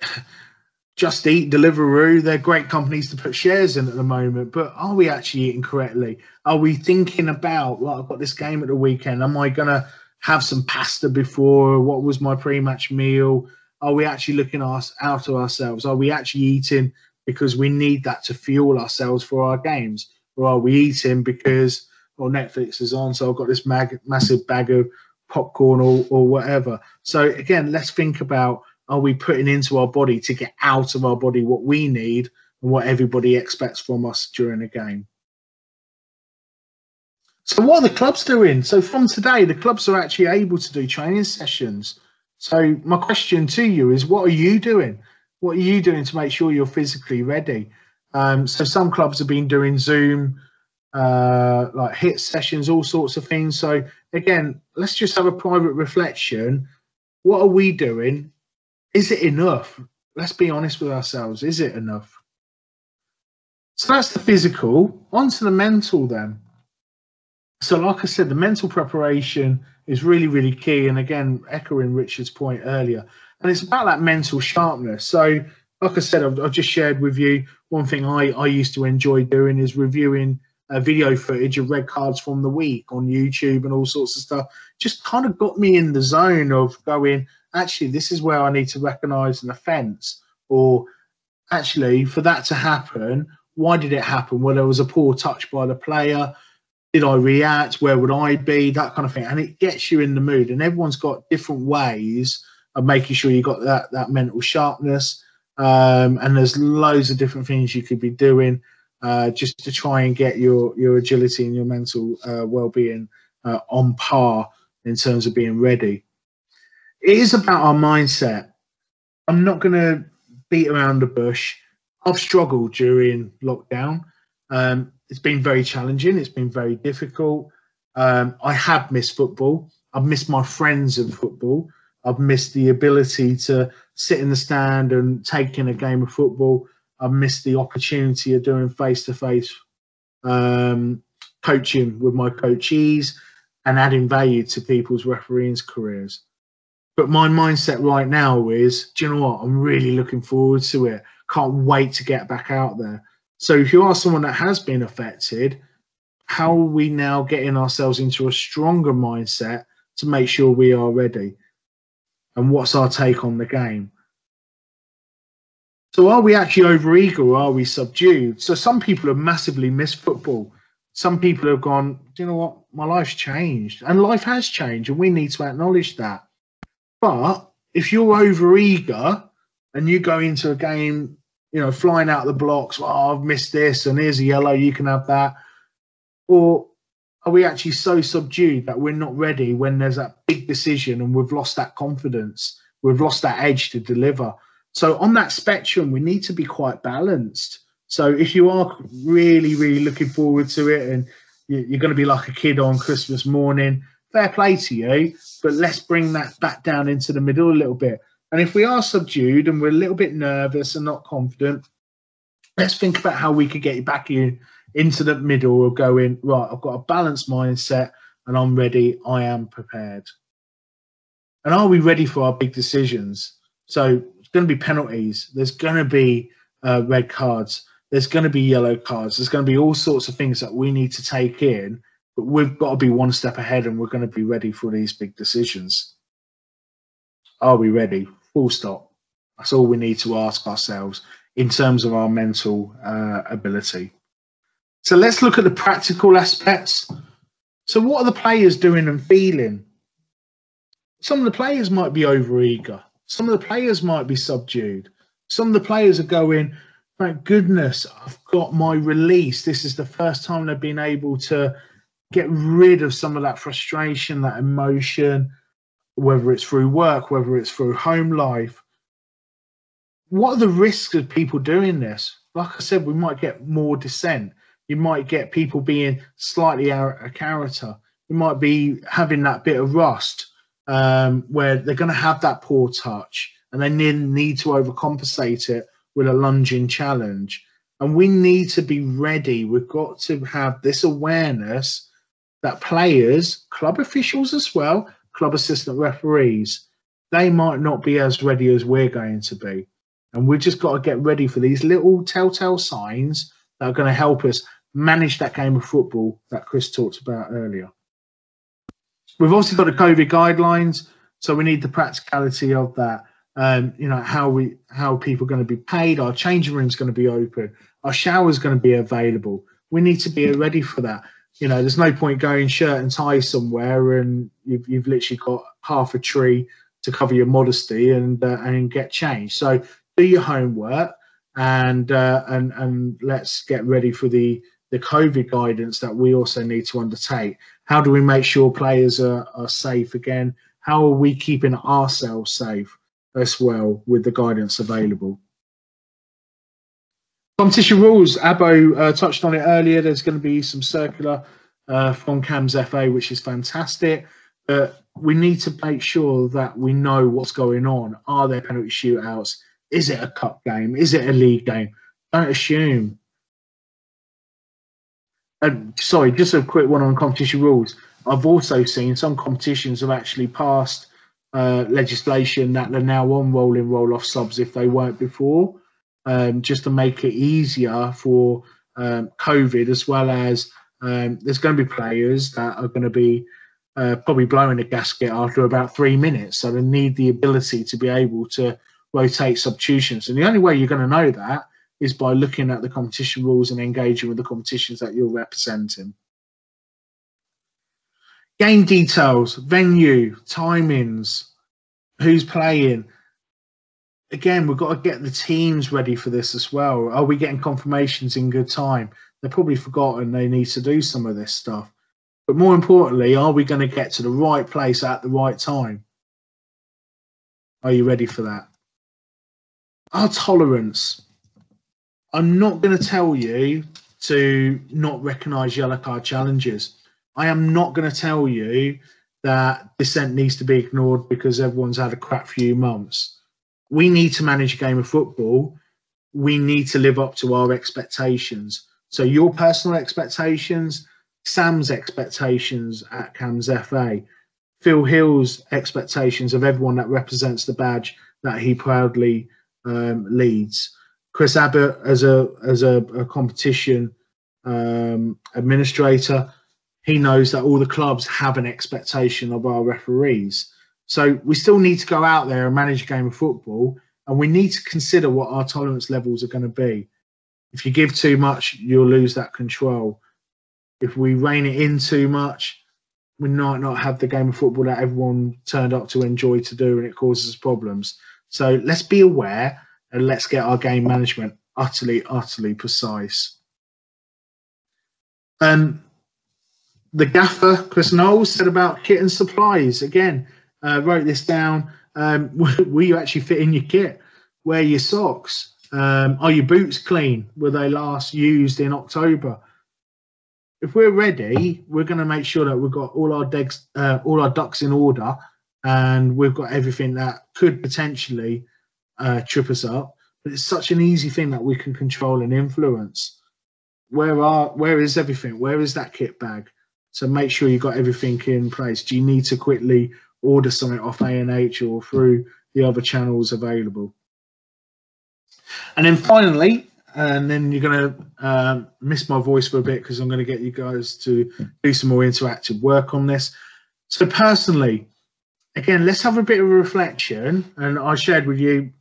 Just Eat, Deliveroo, they're great companies to put shares in at the moment, but are we actually eating correctly? Are we thinking about, like, I've got this game at the weekend, am I going to have some pasta before? What was my pre match meal? Are we actually looking us out of ourselves? Are we actually eating because we need that to fuel ourselves for our games? Or are we eating because, well, Netflix is on, so I've got this mag- massive bag of popcorn or, or whatever? So, again, let's think about are we putting into our body to get out of our body what we need and what everybody expects from us during a game? So, what are the clubs doing? So, from today, the clubs are actually able to do training sessions. So, my question to you is what are you doing? What are you doing to make sure you're physically ready? Um, so, some clubs have been doing Zoom, uh, like HIIT sessions, all sorts of things. So, again, let's just have a private reflection. What are we doing? Is it enough? Let's be honest with ourselves. Is it enough? So that's the physical. On to the mental then. So, like I said, the mental preparation is really, really key. And again, echoing Richard's point earlier, and it's about that mental sharpness. So, like I said, I've, I've just shared with you one thing I, I used to enjoy doing is reviewing uh, video footage of red cards from the week on YouTube and all sorts of stuff. Just kind of got me in the zone of going, actually, this is where I need to recognise an offence or actually for that to happen, why did it happen? Well, there was a poor touch by the player. Did I react? Where would I be? That kind of thing, and it gets you in the mood. And everyone's got different ways of making sure you got that that mental sharpness. Um, and there's loads of different things you could be doing uh, just to try and get your your agility and your mental uh, well-being uh, on par in terms of being ready. It is about our mindset. I'm not going to beat around the bush. I've struggled during lockdown. Um, it's been very challenging. It's been very difficult. Um, I have missed football. I've missed my friends in football. I've missed the ability to sit in the stand and take in a game of football. I've missed the opportunity of doing face to face coaching with my coachees and adding value to people's refereeing careers. But my mindset right now is, do you know what? I'm really looking forward to it. Can't wait to get back out there. So if you are someone that has been affected, how are we now getting ourselves into a stronger mindset to make sure we are ready? And what's our take on the game? So are we actually overeager or are we subdued? So some people have massively missed football. Some people have gone, Do you know what? My life's changed. And life has changed, and we need to acknowledge that. But if you're overeager and you go into a game, you know, flying out the blocks, oh, I've missed this, and here's a yellow, you can have that. Or are we actually so subdued that we're not ready when there's that big decision and we've lost that confidence? We've lost that edge to deliver. So on that spectrum, we need to be quite balanced. So if you are really, really looking forward to it and you're going to be like a kid on Christmas morning, fair play to you, but let's bring that back down into the middle a little bit. And if we are subdued and we're a little bit nervous and not confident, let's think about how we could get you back in, into the middle of going, right, I've got a balanced mindset and I'm ready, I am prepared. And are we ready for our big decisions? So it's going to be penalties, there's going to be uh, red cards, there's going to be yellow cards, there's going to be all sorts of things that we need to take in we've got to be one step ahead and we're going to be ready for these big decisions. Are we ready? Full stop. That's all we need to ask ourselves in terms of our mental uh, ability. So let's look at the practical aspects. So, what are the players doing and feeling? Some of the players might be overeager. Some of the players might be subdued. Some of the players are going, thank goodness, I've got my release. This is the first time they've been able to get rid of some of that frustration, that emotion, whether it's through work, whether it's through home life. What are the risks of people doing this? Like I said, we might get more dissent. You might get people being slightly out of character. You might be having that bit of rust um, where they're going to have that poor touch and they need, need to overcompensate it with a lunging challenge. And we need to be ready. We've got to have this awareness that players, club officials as well, club assistant referees, they might not be as ready as we're going to be. And we've just got to get ready for these little telltale signs that are going to help us manage that game of football that Chris talked about earlier. We've also got the COVID guidelines, so we need the practicality of that. Um, you know how we how people are going to be paid. Our changing room's going to be open. Our shower's going to be available. We need to be ready for that you know, there's no point going shirt and tie somewhere and you've, you've literally got half a tree to cover your modesty and uh, and get changed. So do your homework and uh, and and let's get ready for the the COVID guidance that we also need to undertake. How do we make sure players are, are safe again? How are we keeping ourselves safe as well with the guidance available? Competition rules. Abo uh, touched on it earlier. There's going to be some circular uh, from Cambs FA, which is fantastic. But we need to make sure that we know what's going on. Are there penalty shootouts? Is it a cup game? Is it a league game? Don't assume. And sorry, just a quick one on competition rules. I've also seen some competitions have actually passed uh, legislation that they're now on rolling roll off subs if they weren't before um, just to make it easier for um, COVID, as well as um, there's going to be players that are going to be uh, probably blowing a gasket after about three minutes. So they need the ability to be able to rotate substitutions. And the only way you're going to know that is by looking at the competition rules and engaging with the competitions that you're representing. Game details, venue, timings, who's playing. Again, we've got to get the teams ready for this as well. Are we getting confirmations in good time? They've probably forgotten they need to do some of this stuff. But more importantly, are we going to get to the right place at the right time? Are you ready for that? Our tolerance. I'm not going to tell you to not recognise yellow card challenges. I am not going to tell you that dissent needs to be ignored because everyone's had a crap few months. We need to manage a game of football. We need to live up to our expectations. So your personal expectations, Sam's expectations at Cambs FA, Phil Hill's expectations of everyone that represents the badge that he proudly um, leads. Chris Abbott as a as a, a competition um, administrator, he knows that all the clubs have an expectation of our referees. So we still need to go out there and manage a game of football, and we need to consider what our tolerance levels are going to be. If you give too much, you'll lose that control. If we rein it in too much, we might not have the game of football that everyone turned up to enjoy to do, and it causes problems. So let's be aware and let's get our game management utterly, utterly precise. Um, the gaffer, Chris Knowles, said about kit and supplies. Again, uh, wrote this down. Um, will you actually fit in your kit? Wear your socks. Um, are your boots clean? Were they last used in October? If we're ready, we're going to make sure that we've got all our decks, uh, all our ducks in order, and we've got everything that could potentially uh, trip us up. But it's such an easy thing that we can control and influence. Where are where is everything? Where is that kit bag? So make sure you've got everything in place. Do you need to quickly order something off A&H or through the other channels available? And then finally, and then you're going to um, miss my voice for a bit because I'm going to get you guys to do some more interactive work on this. So personally, again, let's have a bit of a reflection. And I shared with you,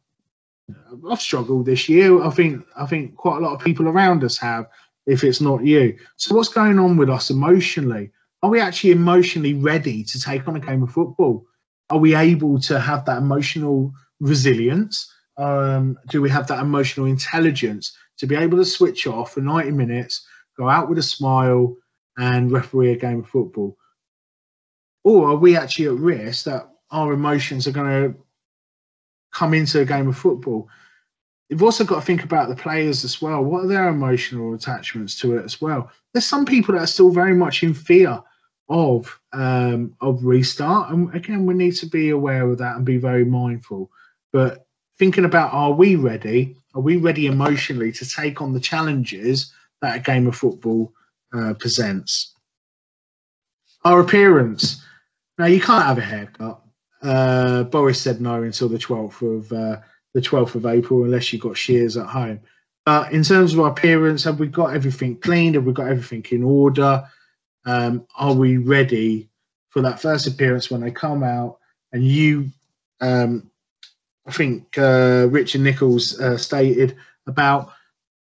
I've struggled this year. I think I think quite a lot of people around us have if it's not you. So what's going on with us emotionally? Are we actually emotionally ready to take on a game of football? Are we able to have that emotional resilience? Um, do we have that emotional intelligence to be able to switch off for 90 minutes, go out with a smile, and referee a game of football? Or are we actually at risk that our emotions are going to come into a game of football? you've also got to think about the players as well. What are their emotional attachments to it as well? There's some people that are still very much in fear of um, of restart, and again, we need to be aware of that and be very mindful. But thinking about are we ready? Are we ready emotionally to take on the challenges that a game of football uh, presents? Our appearance. Now you can't have a haircut. Uh, Boris said no until the 12th of uh, the 12th of April unless you've got shears at home. But in terms of our appearance, have we got everything cleaned? Have we got everything in order? Um, are we ready for that first appearance when they come out? And you, um, I think uh, Richard Nichols uh, stated about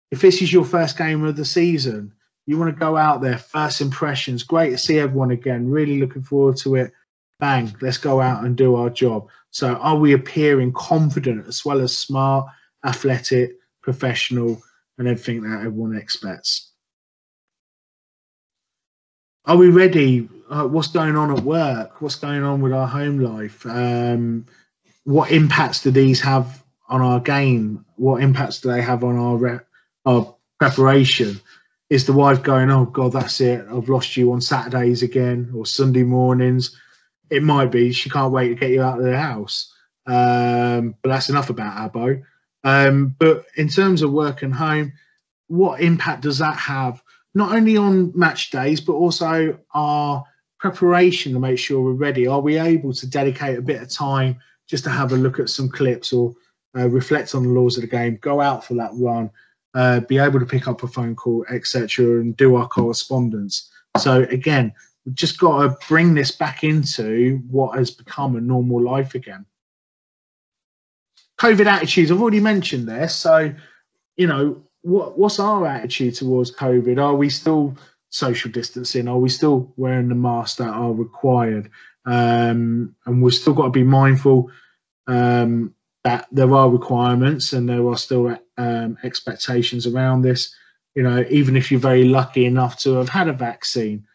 if this is your first game of the season, you want to go out there, first impressions, great to see everyone again, really looking forward to it. Bang, let's go out and do our job. So are we appearing confident as well as smart, athletic, professional, and everything that everyone expects? Are we ready? Uh, what's going on at work? What's going on with our home life? Um, what impacts do these have on our game? What impacts do they have on our re- our preparation? Is the wife going, oh God, that's it. I've lost you on Saturdays again or Sunday mornings it might be she can't wait to get you out of the house. Um, but that's enough about Abo. Um, but in terms of work and home, what impact does that have? Not only on match days, but also our preparation to make sure we're ready. Are we able to dedicate a bit of time just to have a look at some clips or uh, reflect on the laws of the game, go out for that run, uh, be able to pick up a phone call, etc., and do our correspondence? So again, We've just got to bring this back into what has become a normal life again. COVID attitudes. I've already mentioned this. So, you know, what what's our attitude towards COVID? Are we still social distancing? Are we still wearing the masks that are required? Um, and we've still got to be mindful um, that there are requirements and there are still um, expectations around this. You know, even if you're very lucky enough to have had a vaccine,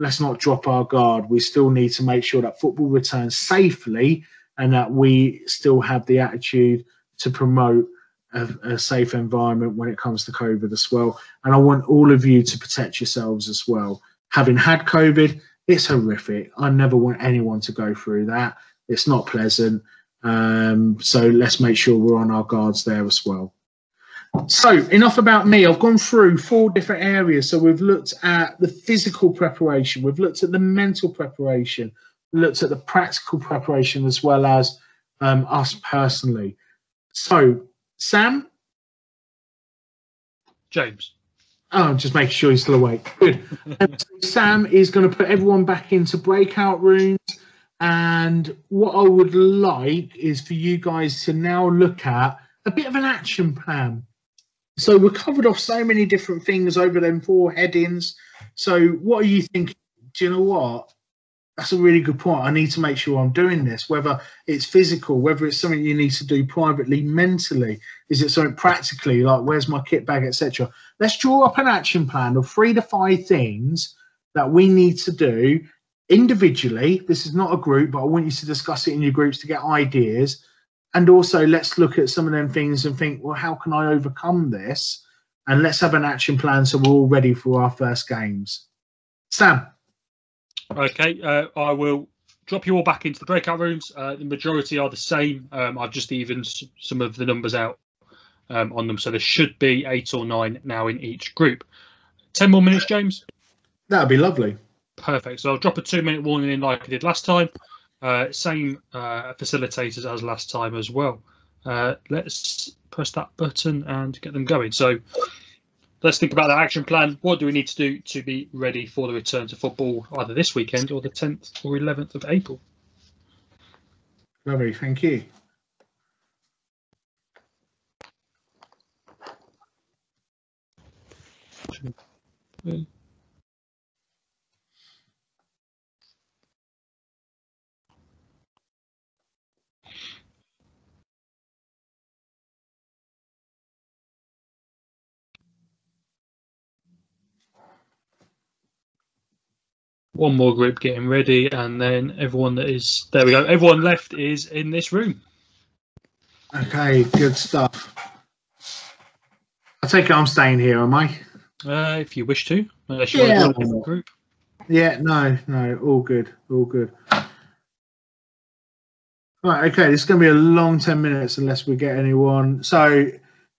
let's not drop our guard. We still need to make sure that football returns safely and that we still have the attitude to promote a, a, safe environment when it comes to COVID as well. And I want all of you to protect yourselves as well. Having had COVID, it's horrific. I never want anyone to go through that. It's not pleasant. Um, so let's make sure we're on our guards there as well. So enough about me. I've gone through four different areas. So we've looked at the physical preparation, we've looked at the mental preparation, looked at the practical preparation as well as um, us personally. So Sam, James. Oh, just making sure he's still awake. Good. um, so Sam is going to put everyone back into breakout rooms. And what I would like is for you guys to now look at a bit of an action plan. So we've covered off so many different things over them four headings. So what are you thinking? Do you know what? That's a really good point. I need to make sure I'm doing this, whether it's physical, whether it's something you need to do privately, mentally. Is it something practically, like where's my kit bag, etc. Let's draw up an action plan of three to five things that we need to do individually. This is not a group, but I want you to discuss it in your groups to get ideas and also let's look at some of them things and think well how can i overcome this and let's have an action plan so we're all ready for our first games sam okay uh, i will drop you all back into the breakout rooms. Uh, the majority are the same. Um, i've just evened some of the numbers out um, on them so there should be eight or nine now in each group. 10 more minutes james? That would be lovely. Perfect. So i'll drop a two minute warning in like i did last time. Uh, same uh, facilitators as last time as well. Uh, let's press that button and get them going. So let's think about that action plan. What do we need to do to be ready for the return to football either this weekend or the 10th or 11th of April? Lovely, thank you. One more group getting ready, and then everyone that is there we go. Everyone left is in this room. Okay, good stuff. I take it I'm staying here, am I? Uh, if you wish to, unless you yeah. want to group. Yeah, no, no, all good, all good. Right, okay, this is going to be a long 10 minutes unless we get anyone. So,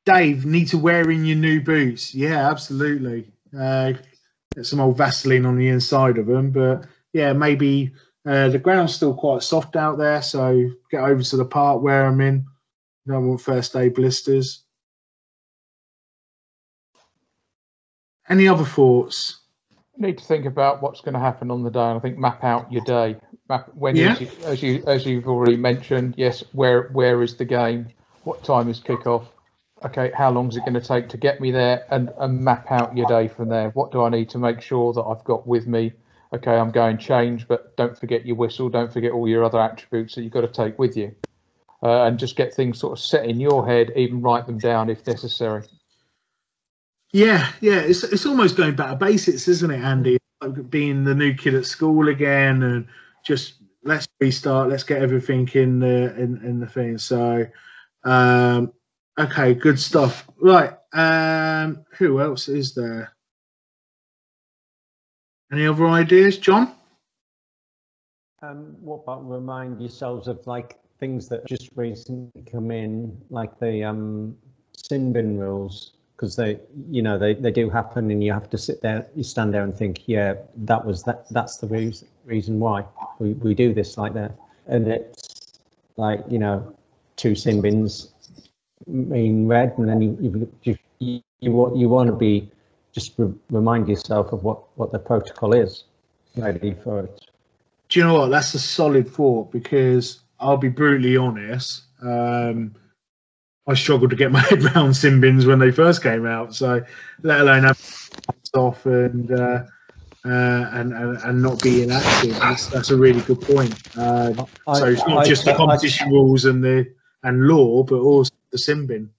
Dave, need to wear in your new boots. Yeah, absolutely. Uh, some old Vaseline on the inside of them. But yeah, maybe uh, the ground's still quite soft out there, so get over to the park, wear them in. don't want first day blisters. Any other thoughts? You need to think about what's going to happen on the day, and I think map out your day. Map when yeah. as, you, as you as you've already mentioned. Yes, where where is the game? What time is kickoff? Okay, how long is it going to take to get me there and, and map out your day from there? What do I need to make sure that I've got with me? Okay, I'm going change, but don't forget your whistle. Don't forget all your other attributes that you've got to take with you. Uh, and just get things sort of set in your head, even write them down if necessary. Yeah, yeah, it's it's almost going back to basics, isn't it, Andy? Like being the new kid at school again, and just let's restart, let's get everything in the in, in the thing. So, um, Okay, good stuff. Right. Um, who else is there? Any other ideas, John? Um, what about remind yourselves of like things that just recently come in, like the um, sin bin rules, because they, you know, they, they do happen, and you have to sit there, you stand there and think, yeah, that was that. That's the reason reason why we, we do this like that, and it's like you know, two sin bins in red, and then you you you, you, want you want to be just re remind yourself of what what the protocol is, ready for it. Do you know what? That's a solid thought because I'll be brutally honest. Um, I struggled to get my head around sin bins when they first came out. So let alone have off and, uh, uh, and and and not be inactive. That's, that's a really good point. Uh, so it's not I- just the I- competition rules and the and law, but also the sin bin.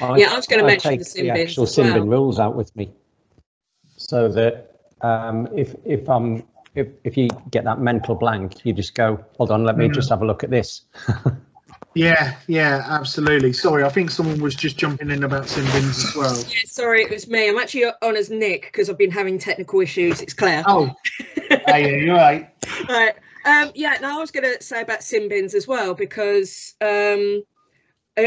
Yeah, I was gonna mention take the sin bins actual as sin bin rules out with me, so that um, if if I'm if if you get that mental blank, you just go, hold on, let me Mm. just have a look at this. Yeah, yeah, absolutely. Sorry, I think someone was just jumping in about sin bins as well. Yeah, sorry, it was me. I'm actually on as Nick because I've been having technical issues. It's Claire. Oh, hey, you're right. Right. Um, yeah, now I was going to say about sin bins as well because um,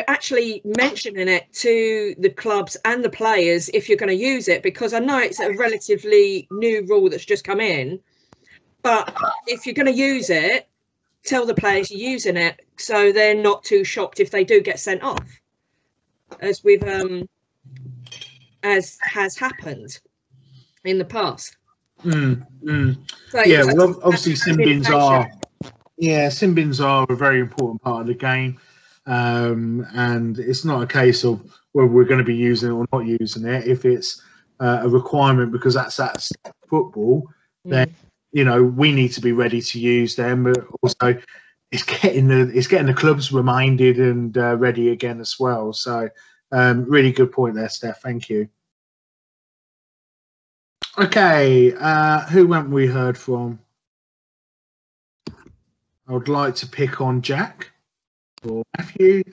actually mentioning it to the clubs and the players if you're going to use it because I know it's a relatively new rule that's just come in, but if you're going to use it, tell the players you're using it so they're not too shocked if they do get sent off, as we've um, as has happened in the past. Mm, mm. So yeah, well, obviously, sin bins are. Yeah, sin bins are a very important part of the game, um, and it's not a case of whether we're going to be using it or not using it. If it's uh, a requirement because that's that's football, then you know we need to be ready to use them. But also, it's getting the it's getting the clubs reminded and uh, ready again as well. So, um, really good point there, Steph. Thank you. Okay, uh, who went we heard from? I would like to pick on Jack Matthew.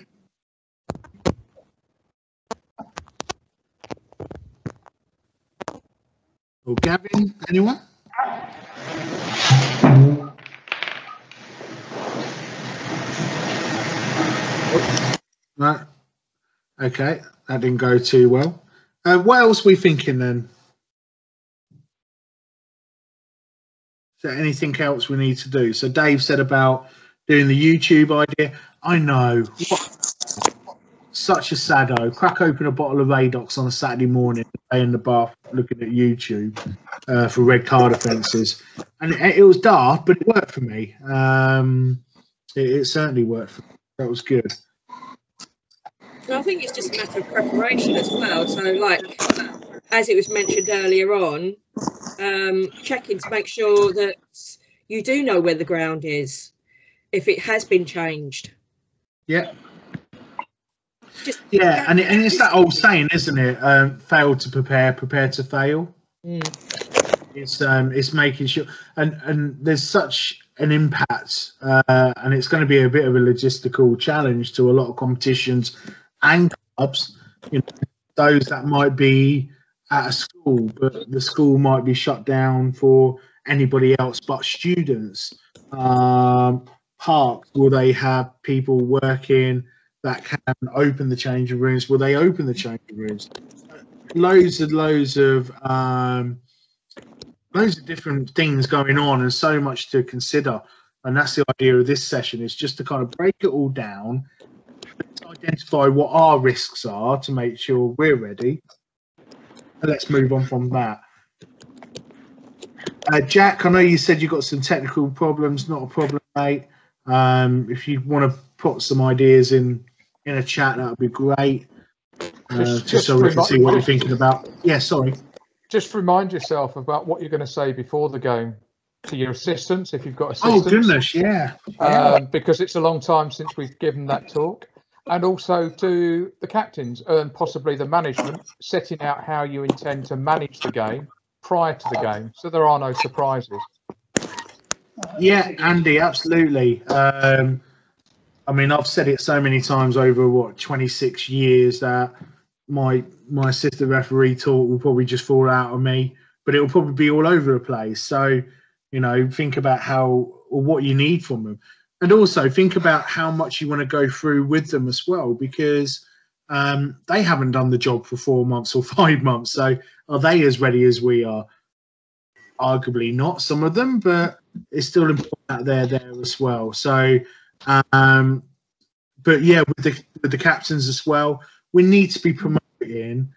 Or Gavin, anyone? No. Okay, that didn't go too well. Uh, what else we thinking then? Is there anything else we need to do? So Dave said about doing the YouTube idea. I know. Such a saddo. Crack open a bottle of Radox on a Saturday morning, lay in the bath looking at YouTube uh, for red card offences. And it, it was daft, but it worked for me. Um, it, it certainly worked for me. That was good. I think it's just a matter of preparation as well. So, like, as it was mentioned earlier on, um, checking to make sure that you do know where the ground is, if it has been changed. Yeah. Just Yeah, and, it, and it's that old saying, isn't it? Um, fail to prepare, prepare to fail. It's um, it's making sure, and and there's such an impact, uh, and it's going to be a bit of a logistical challenge to a lot of competitions and clubs. You know, those that might be at a school, but the school might be shut down for anybody else but students. Um, parks, will they have people working that can open the changing rooms? Will they open the changing rooms? Loads and loads of um, loads of different things going on, and so much to consider. And that's the idea of this session: is just to kind of break it all down, identify what our risks are to make sure we're ready, and let's move on from that. Uh, Jack, I know you said you got some technical problems. Not a problem, mate. Um, if you want to put some ideas in in a chat, that would be great. Uh, Just- just, so we can see what you're thinking about. Yeah, sorry. Just remind yourself about what you're going to say before the game to your assistants if you've got assistants. Oh assistants. goodness, yeah. um, because it's a long time since we've given that talk. And also to the captains and possibly the management, setting out how you intend to manage the game prior to the game, so there are no surprises. Yeah, Andy, absolutely. Um, I mean, I've said it so many times over what 26 years that my my assistant referee talk will probably just fall out of me, but it will probably be all over the place. So, you know, think about how or what you need from them, and also think about how much you want to go through with them as well, because um, they haven't done the job for four months or five months. So, are they as ready as we are? Arguably not, some of them, but it's still important that they're there as well. So, um, but yeah, with the with the captains as well, we need to be promoting.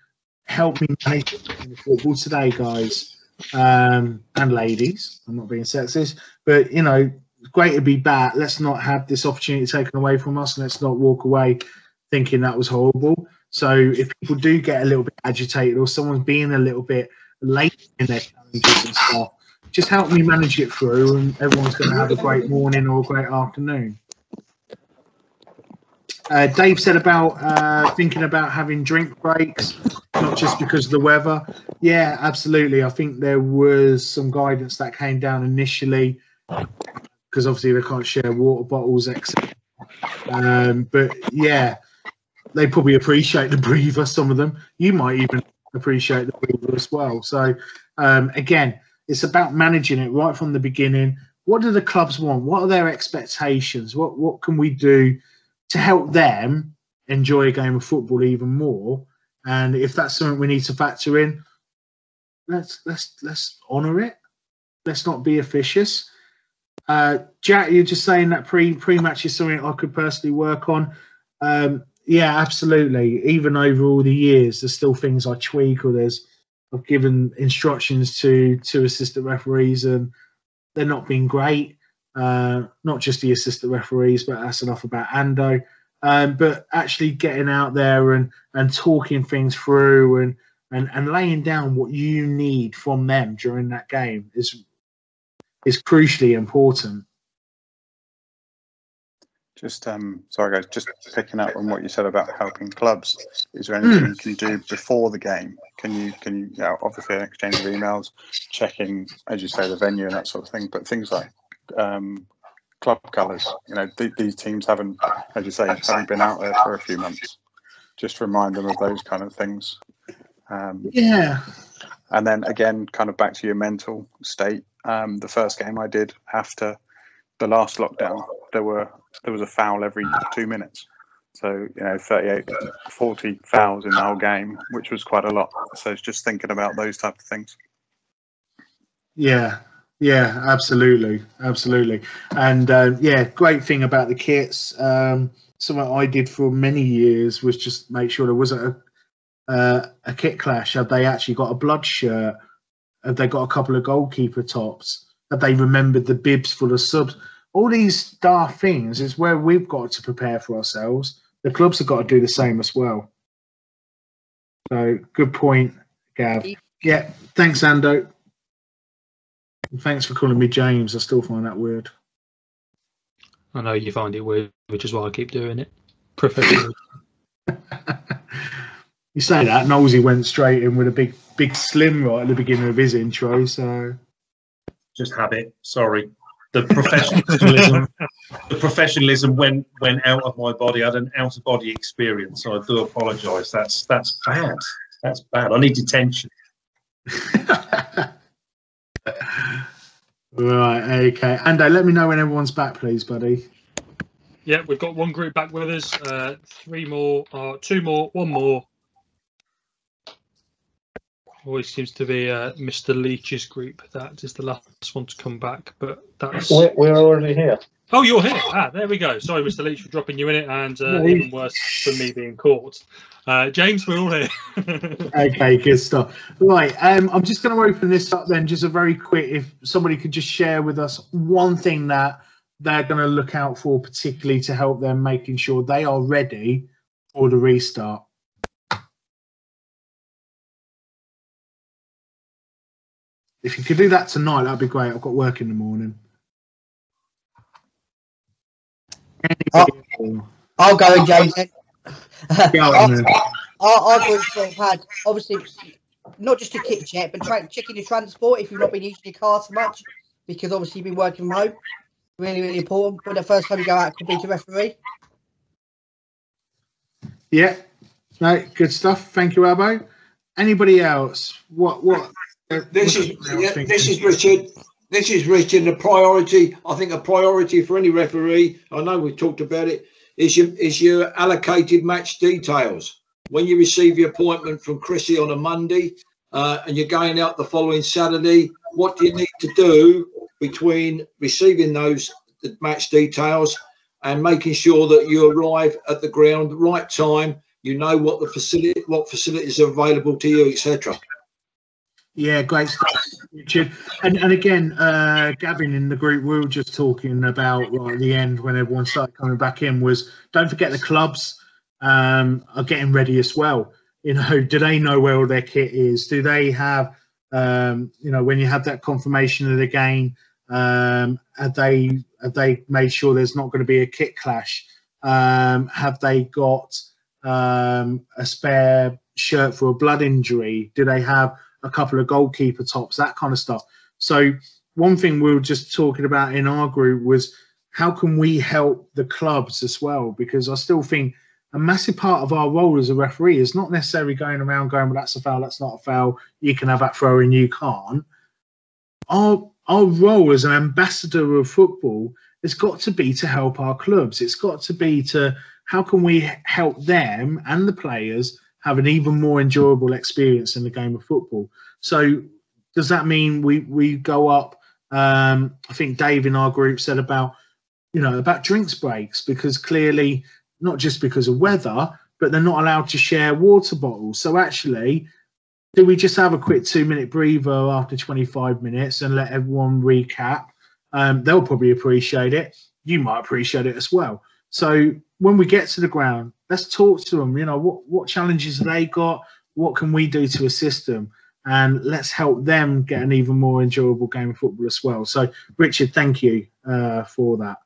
Help me manage football today, guys um, and ladies. I'm not being sexist, but you know, great to be back. Let's not have this opportunity taken away from us. and Let's not walk away thinking that was horrible. So if people do get a little bit agitated or someone's being a little bit late in their challenges and stuff, just help me manage it through, and everyone's going to have a great morning or a great afternoon. Uh, Dave said about uh, thinking about having drink breaks, not just because of the weather. Yeah, absolutely. I think there was some guidance that came down initially because obviously they can't share water bottles, etc. Um, but yeah, they probably appreciate the breather. Some of them, you might even appreciate the breather as well. So um, again, it's about managing it right from the beginning. What do the clubs want? What are their expectations? What what can we do to help them enjoy a game of football even more? And if that's something we need to factor in, let's let's let's honour it. Let's not be officious. Uh, Jack, you're just saying that pre pre match is something I could personally work on. Um, yeah, absolutely. Even over all the years, there's still things I tweak or there's I've given instructions to to assistant referees and they're not being great. Uh, not just the assistant referees, but that's enough about Ando. Um, but actually getting out there and and talking things through and and and laying down what you need from them during that game is is crucially important. Just um, sorry guys, just picking up on what you said about helping clubs. Is there anything you can do before the game? Can you can you, you know, obviously an exchange of emails, checking as you say the venue and that sort of thing, but things like um, club colours. You know, th- these teams haven't, as you say, haven't been out there for a few months. Just remind them of those kind of things. Um, Yeah, and then again, kind of back to your mental state. Um, the first game I did after the last lockdown, there were there was a foul every two minutes. So you know, 38, 40 fouls in the whole game, which was quite a lot. So it's just thinking about those type of things. Yeah, yeah, absolutely, absolutely, and uh, yeah, great thing about the kits. Um, something I did for many years was just make sure there wasn't a uh, a kit clash. Have they actually got a blood shirt? Have they got a couple of goalkeeper tops? Have they remembered the bibs full of subs? All these daft things is where we've got to prepare for ourselves. The clubs have got to do the same as well. So good point, Gav. Yeah, thanks, Ando. And Thanks for calling me James. I still find that weird. I know you find it weird, which is why I keep doing it. Professionally. You say that, Nosey went straight in with a big, big slim right at the beginning of his intro. So Just habit. Sorry. The professionalism, the professionalism went went out of my body. I had an out of body experience, so I do apologise. That's that's bad. That's bad. I need detention. right, okay. Ando, let me know when everyone's back, please, buddy. yeah, we've got one group back with us. Uh, three more, uh, two more, one more. Always seems to be uh, Mr. Leach's group. That is the last one to come back, but that's. We're, we're already here. Oh, you're here. Ah, there we go. Sorry, Mr. Leach, for dropping you in it, and uh, No, even worse for me being caught. Uh, James, we're all here. Okay, good stuff. Right, um, I'm just going to open this up then. Just a very quick, if somebody could just share with us one thing that they're going to look out for, particularly to help them making sure they are ready for the restart. If you could do that tonight, that'd be great. I've got work in the morning. Anybody? I'll go and James. then. Go on then. I, I've always sort of had, obviously, not just a kit check, but tra- checking your transport if you've not been using your car so much, because obviously you've been working from home. Really, really important. But the first time you go out could be to referee. Yeah, no, good stuff. Thank you, Albo. Anybody else? What? What? This is yeah, this is Richard. This is Richard. The priority, I think, a priority for any referee. I know we've talked about it. Is your is your allocated match details when you receive your appointment from Chrissy on a Monday, uh, and you're going out the following Saturday. What do you need to do between receiving those match details and making sure that you arrive at the ground the right time? You know what the facility, what facilities are available to you, etc. Yeah, great stuff, Richard. And and again, uh, Gavin in the group, we were just talking about right at the end when everyone started coming back in was don't forget the clubs. um, are getting ready as well. You know, do they know where all their kit is? Do they have, um, you know, when you have that confirmation of the game, um, have they have they made sure there's not going to be a kit clash? Um, have they got um, a spare shirt for a blood injury? Do they have a couple of goalkeeper tops? That kind of stuff. So one thing we were just talking about in our group was how can we help the clubs as well? Because I still think a massive part of our role as a referee is not necessarily going around going, well, that's a foul, that's not a foul, you can have that throw and you can't. Our our role as an ambassador of football has got to be to help our clubs. It's got to be to how can we help them and the players have an even more enjoyable experience in the game of football. So does that mean we we go up? Um, I think Dave in our group said about you know about drinks breaks because clearly not just because of weather, but they're not allowed to share water bottles. So actually, do we just have a quick two minute breather after 25 minutes and let everyone recap? Um, they'll probably appreciate it. You might appreciate it as well. So when we get to the ground, let's talk to them. You know, what, what challenges they got? What can we do to assist them? And let's help them get an even more enjoyable game of football as well. So, Richard, thank you uh, for that.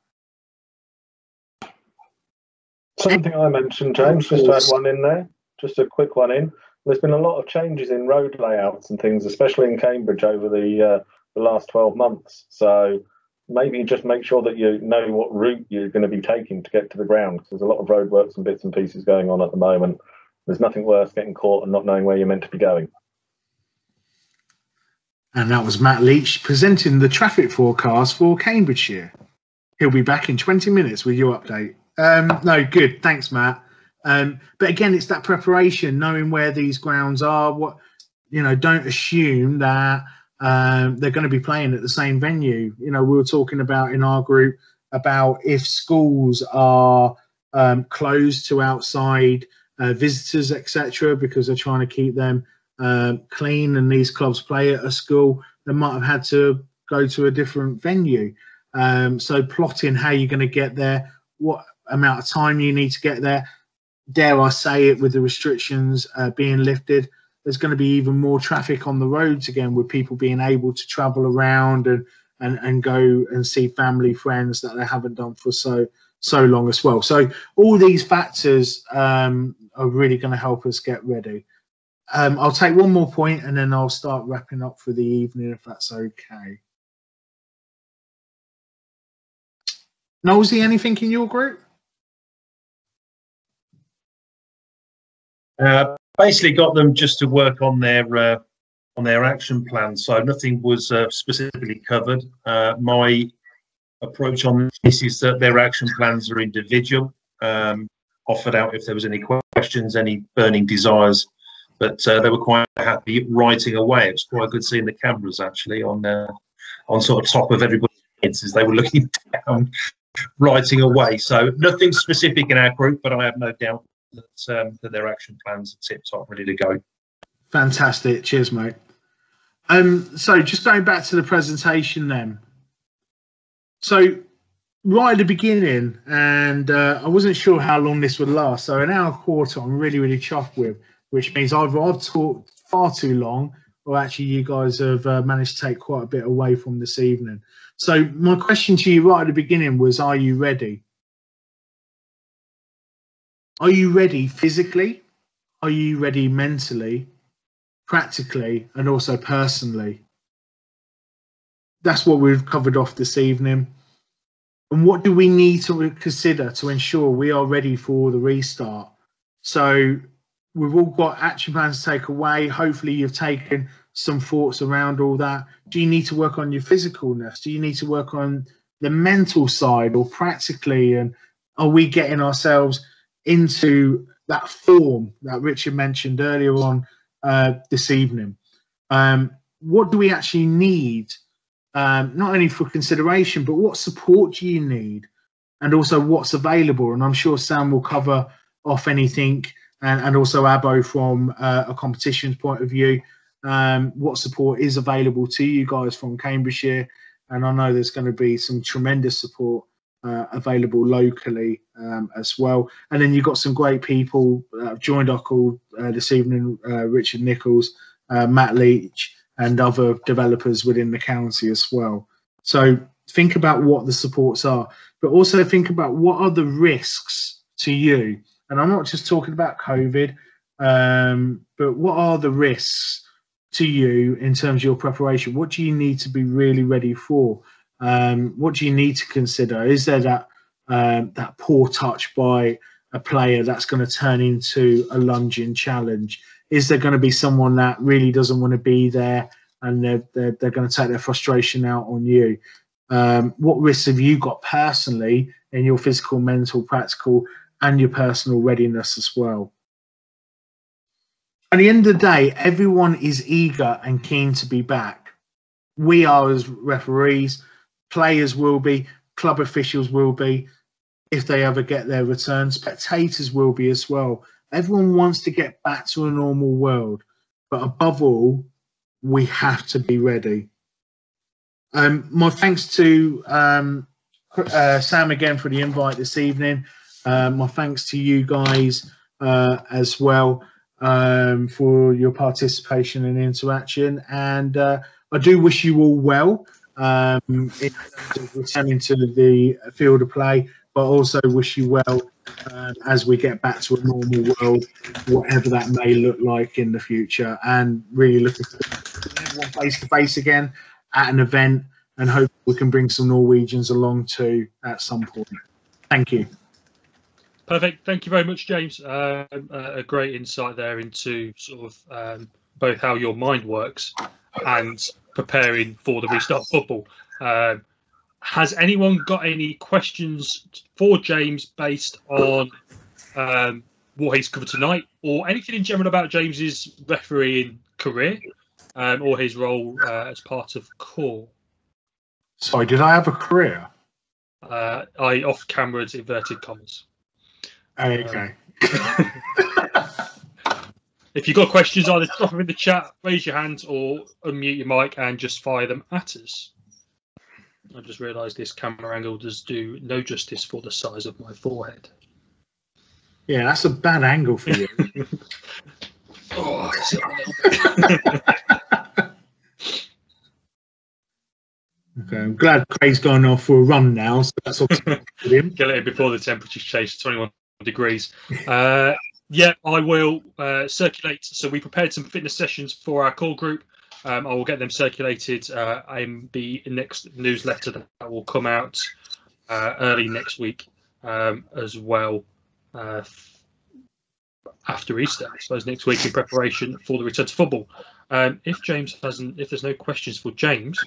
Something I mentioned, James, just to add one in there, just a quick one in. There's been a lot of changes in road layouts and things, especially in Cambridge over the uh, the last 12 months. So maybe just make sure that you know what route you're going to be taking to get to the ground. Because there's a lot of roadworks and bits and pieces going on at the moment. There's nothing worse getting caught and not knowing where you're meant to be going. And that was Matt Leach presenting the traffic forecast for Cambridgeshire. He'll be back in 20 minutes with your update. Um, no, good. Thanks, Matt. Um, but again, it's that preparation, knowing where these grounds are. What you know, don't assume that um, they're going to be playing at the same venue. You know, we were talking about in our group about if schools are um, closed to outside uh, visitors, etc., because they're trying to keep them um, clean, and these clubs play at a school, they might have had to go to a different venue. Um, so plotting how you're going to get there, what amount of time you need to get there. Dare I say it, with the restrictions uh, being lifted, there's going to be even more traffic on the roads again, with people being able to travel around and and, and go and see family friends that they haven't done for so so long as well. So all these factors um, are really going to help us get ready. Um, I'll take one more point and then I'll start wrapping up for the evening if that's okay. Nosy, anything in your group? Uh, basically, got them just to work on their uh, on their action plan. So nothing was uh, specifically covered. Uh, my approach on this is that their action plans are individual. Um, offered out if there was any questions, any burning desires, but uh, they were quite happy writing away. It was quite good seeing the cameras actually on uh, on sort of top of everybody's heads as they were looking down, writing away. So nothing specific in our group, but I have no doubt that, um, that their action plans are tip top, ready to go. Fantastic. Cheers, mate. Um, so just going back to the presentation then. So right at the beginning, and uh, I wasn't sure how long this would last. So an hour quarter, I'm really, really chuffed with, which means either I've talked far too long, or actually you guys have uh, managed to take quite a bit away from this evening. So my question to you right at the beginning was, are you ready? Are you ready physically? Are you ready mentally, practically, and also personally? That's what we've covered off this evening. And what do we need to consider to ensure we are ready for the restart? So we've all got action plans to take away. Hopefully, you've taken some thoughts around all that. Do you need to work on your physicalness? Do you need to work on the mental side or practically? And are we getting ourselves into that form that Richard mentioned earlier on uh, this evening. Um, what do we actually need, um, not only for consideration, but what support do you need, and also what's available? And I'm sure Sam will cover off anything, and, and also Abo from uh, a competitions point of view. Um, what support is available to you guys from Cambridgeshire? And I know there's going to be some tremendous support uh, available locally um, as well. And then you've got some great people have joined our call uh, this evening uh, Richard Nichols, uh, Matt Leach, and other developers within the county as well. So think about what the supports are, but also think about what are the risks to you. And I'm not just talking about COVID, um, but what are the risks to you in terms of your preparation? What do you need to be really ready for? Um, what do you need to consider? Is there that um, that poor touch by a player that's going to turn into a lunging challenge? Is there going to be someone that really doesn't want to be there and they're, they're, they're going to take their frustration out on you? Um, what risks have you got personally in your physical, mental, practical, and your personal readiness as well? At the end of the day, everyone is eager and keen to be back. We are as referees, players will be, club officials will be, if they ever get their return, spectators will be as well. Everyone wants to get back to a normal world, but above all, we have to be ready. Um, my thanks to um, uh, Sam again for the invite this evening. Uh, my thanks to you guys uh, as well um, for your participation and interaction. And uh, I do wish you all well um, in returning to the field of play, but also wish you well um, as we get back to a normal world, whatever that may look like in the future. And really looking to everyone face to face again at an event and hope we can bring some Norwegians along too at some point. Thank you. Perfect. Thank you very much, James. Um, uh, a great insight there into sort of um, both how your mind works and preparing for the restart of football. Um, has anyone got any questions for James based on um, what he's covered tonight, or anything in general about James's refereeing career um, or his role uh, as part of Core? Sorry, did I have a career? Uh, I off camera's inverted commas. Okay. if you've got questions, either drop them in the chat, raise your hand, or unmute your mic and just fire them at us. I just realised this camera angle does do no justice for the size of my forehead. Yeah, that's a bad angle for you. oh, okay, I'm glad Craig's gone off for a run now, so that's obviously him. Get it before the temperature's changed 21 degrees. Uh, yeah, I will uh, circulate. So we prepared some fitness sessions for our Core group. Um, I will get them circulated uh, in the next newsletter that will come out uh, early next week um, as well uh, after Easter. I suppose next week in preparation for the return to football. Um, if James hasn't, if there's no questions for James,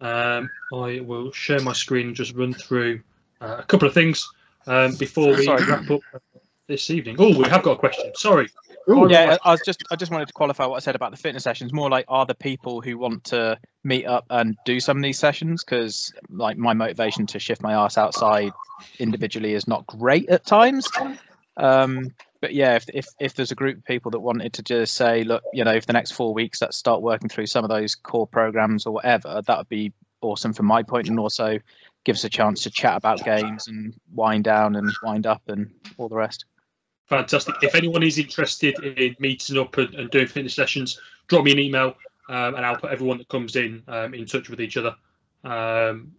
um, I will share my screen and just run through uh, a couple of things um, before we Sorry. wrap up this evening. Oh, we have got a question. Sorry. yeah, I was just I just wanted to qualify what I said about the fitness sessions. More like, are the people who want to meet up and do some of these sessions? Because like my motivation to shift my ass outside individually is not great at times. Um, but yeah, if, if if there's a group of people that wanted to just say, look, you know, for the next four weeks, let's start working through some of those core programs or whatever, that would be awesome from my point, and also gives us a chance to chat about games and wind down and wind up and all the rest. Fantastic. If anyone is interested in meeting up and, and doing fitness sessions, drop me an email um, and I'll put everyone that comes in um, in touch with each other. Um,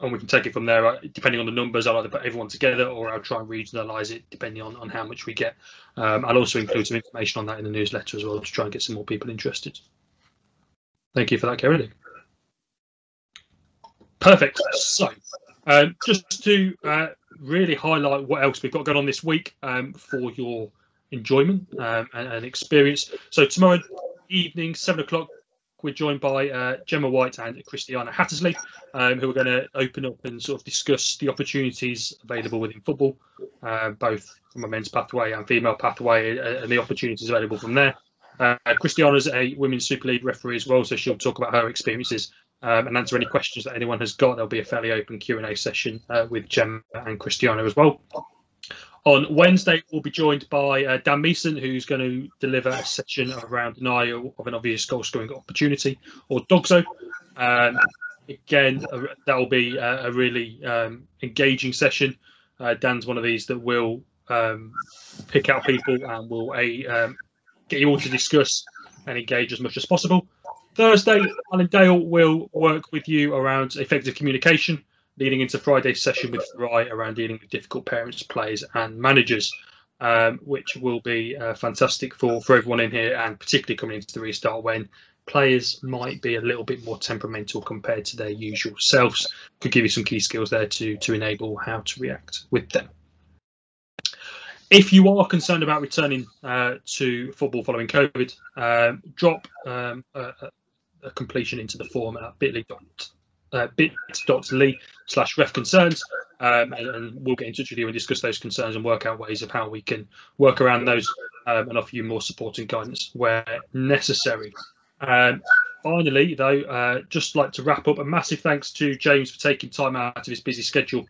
and we can take it from there. Uh, Depending on the numbers, I'll either put everyone together or I'll try and regionalise it depending on, on how much we get. Um, I'll also include some information on that in the newsletter as well to try and get some more people interested. Thank you for that, Kerry. Perfect. So, um, just to uh, really highlight what else we've got going on this week um, for your enjoyment um, and, and experience. So tomorrow evening, seven o'clock, we're joined by uh, Gemma White and Christiana Hattersley, um, who are going to open up and sort of discuss the opportunities available within football, uh, both from a men's pathway and female pathway, uh, and the opportunities available from there. Uh, Christiana's a women's Super League referee as well, so she'll talk about her experiences um, and answer any questions that anyone has got. There'll be a fairly open Q&A session uh, with Gemma and Christiana as well. On Wednesday, we'll be joined by uh, Dan Meeson, who's going to deliver a session around denial of an obvious goal scoring opportunity, or DOGSO. Um, again, uh, that'll be a, a really um, engaging session. Uh, Dan's one of these that will um, pick out people and will um, get you all to discuss and engage as much as possible. Thursday, Alan Dale will work with you around effective communication, leading into Friday's session with Rai around dealing with difficult parents, players, and managers, um, which will be uh, fantastic for for everyone in here, and particularly coming into the restart when players might be a little bit more temperamental compared to their usual selves. Could give you some key skills there to to enable how to react with them. If you are concerned about returning uh, to football following COVID, um, drop um, a, a, completion into the form at bit.ly uh, bit.ly slash ref concerns um, and, and, we'll get in touch with you and discuss those concerns and work out ways of how we can work around those um, and offer you more support and guidance where necessary. Um, finally, though, uh, just like to wrap up a massive thanks to James for taking time out of his busy schedule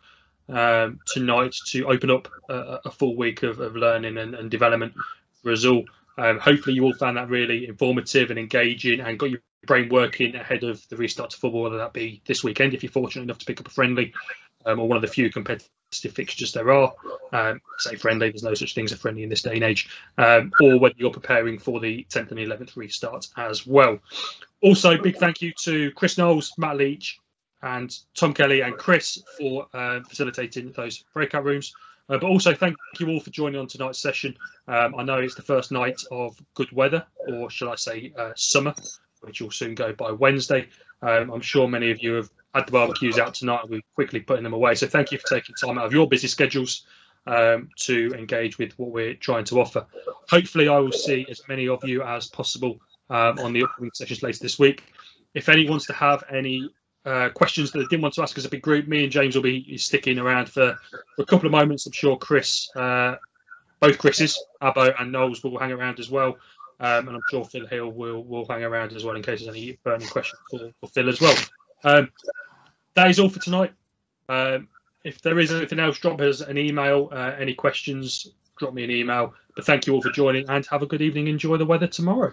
um, tonight to open up a, a full week of, of learning and, and, development for us all. Um, hopefully, you all found that really informative and engaging and got your brain working ahead of the restart to football, whether that be this weekend if you're fortunate enough to pick up a friendly um, or one of the few competitive fixtures there are. Um, say friendly, there's no such thing as a friendly in this day and age, um, or whether you're preparing for the 10th and 11th restart as well. Also, big thank you to Chris Knowles, Matt Leach, and Tom Kelly and Chris for uh, facilitating those breakout rooms. Uh, but also thank you all for joining on tonight's session. Um, I know it's the first night of good weather, or shall I say uh, summer, which will soon go by Wednesday. Um, I'm sure many of you have had the barbecues out tonight. We're quickly putting them away. So thank you for taking time out of your busy schedules um, to engage with what we're trying to offer. Hopefully, I will see as many of you as possible um, on the upcoming sessions later this week. If anyone wants to have any uh, questions that they didn't want to ask as a big group, me and James will be sticking around for, for a couple of moments. I'm sure Chris, uh, both Chris's, Abbo and Knowles will hang around as well. Um, and I'm sure Phil Hill will will hang around as well in case there's any burning questions for, for Phil as well. Um, that is all for tonight. Um, if there is anything else, drop us an email. Uh, any questions, drop me an email. But thank you all for joining and have a good evening. Enjoy the weather tomorrow.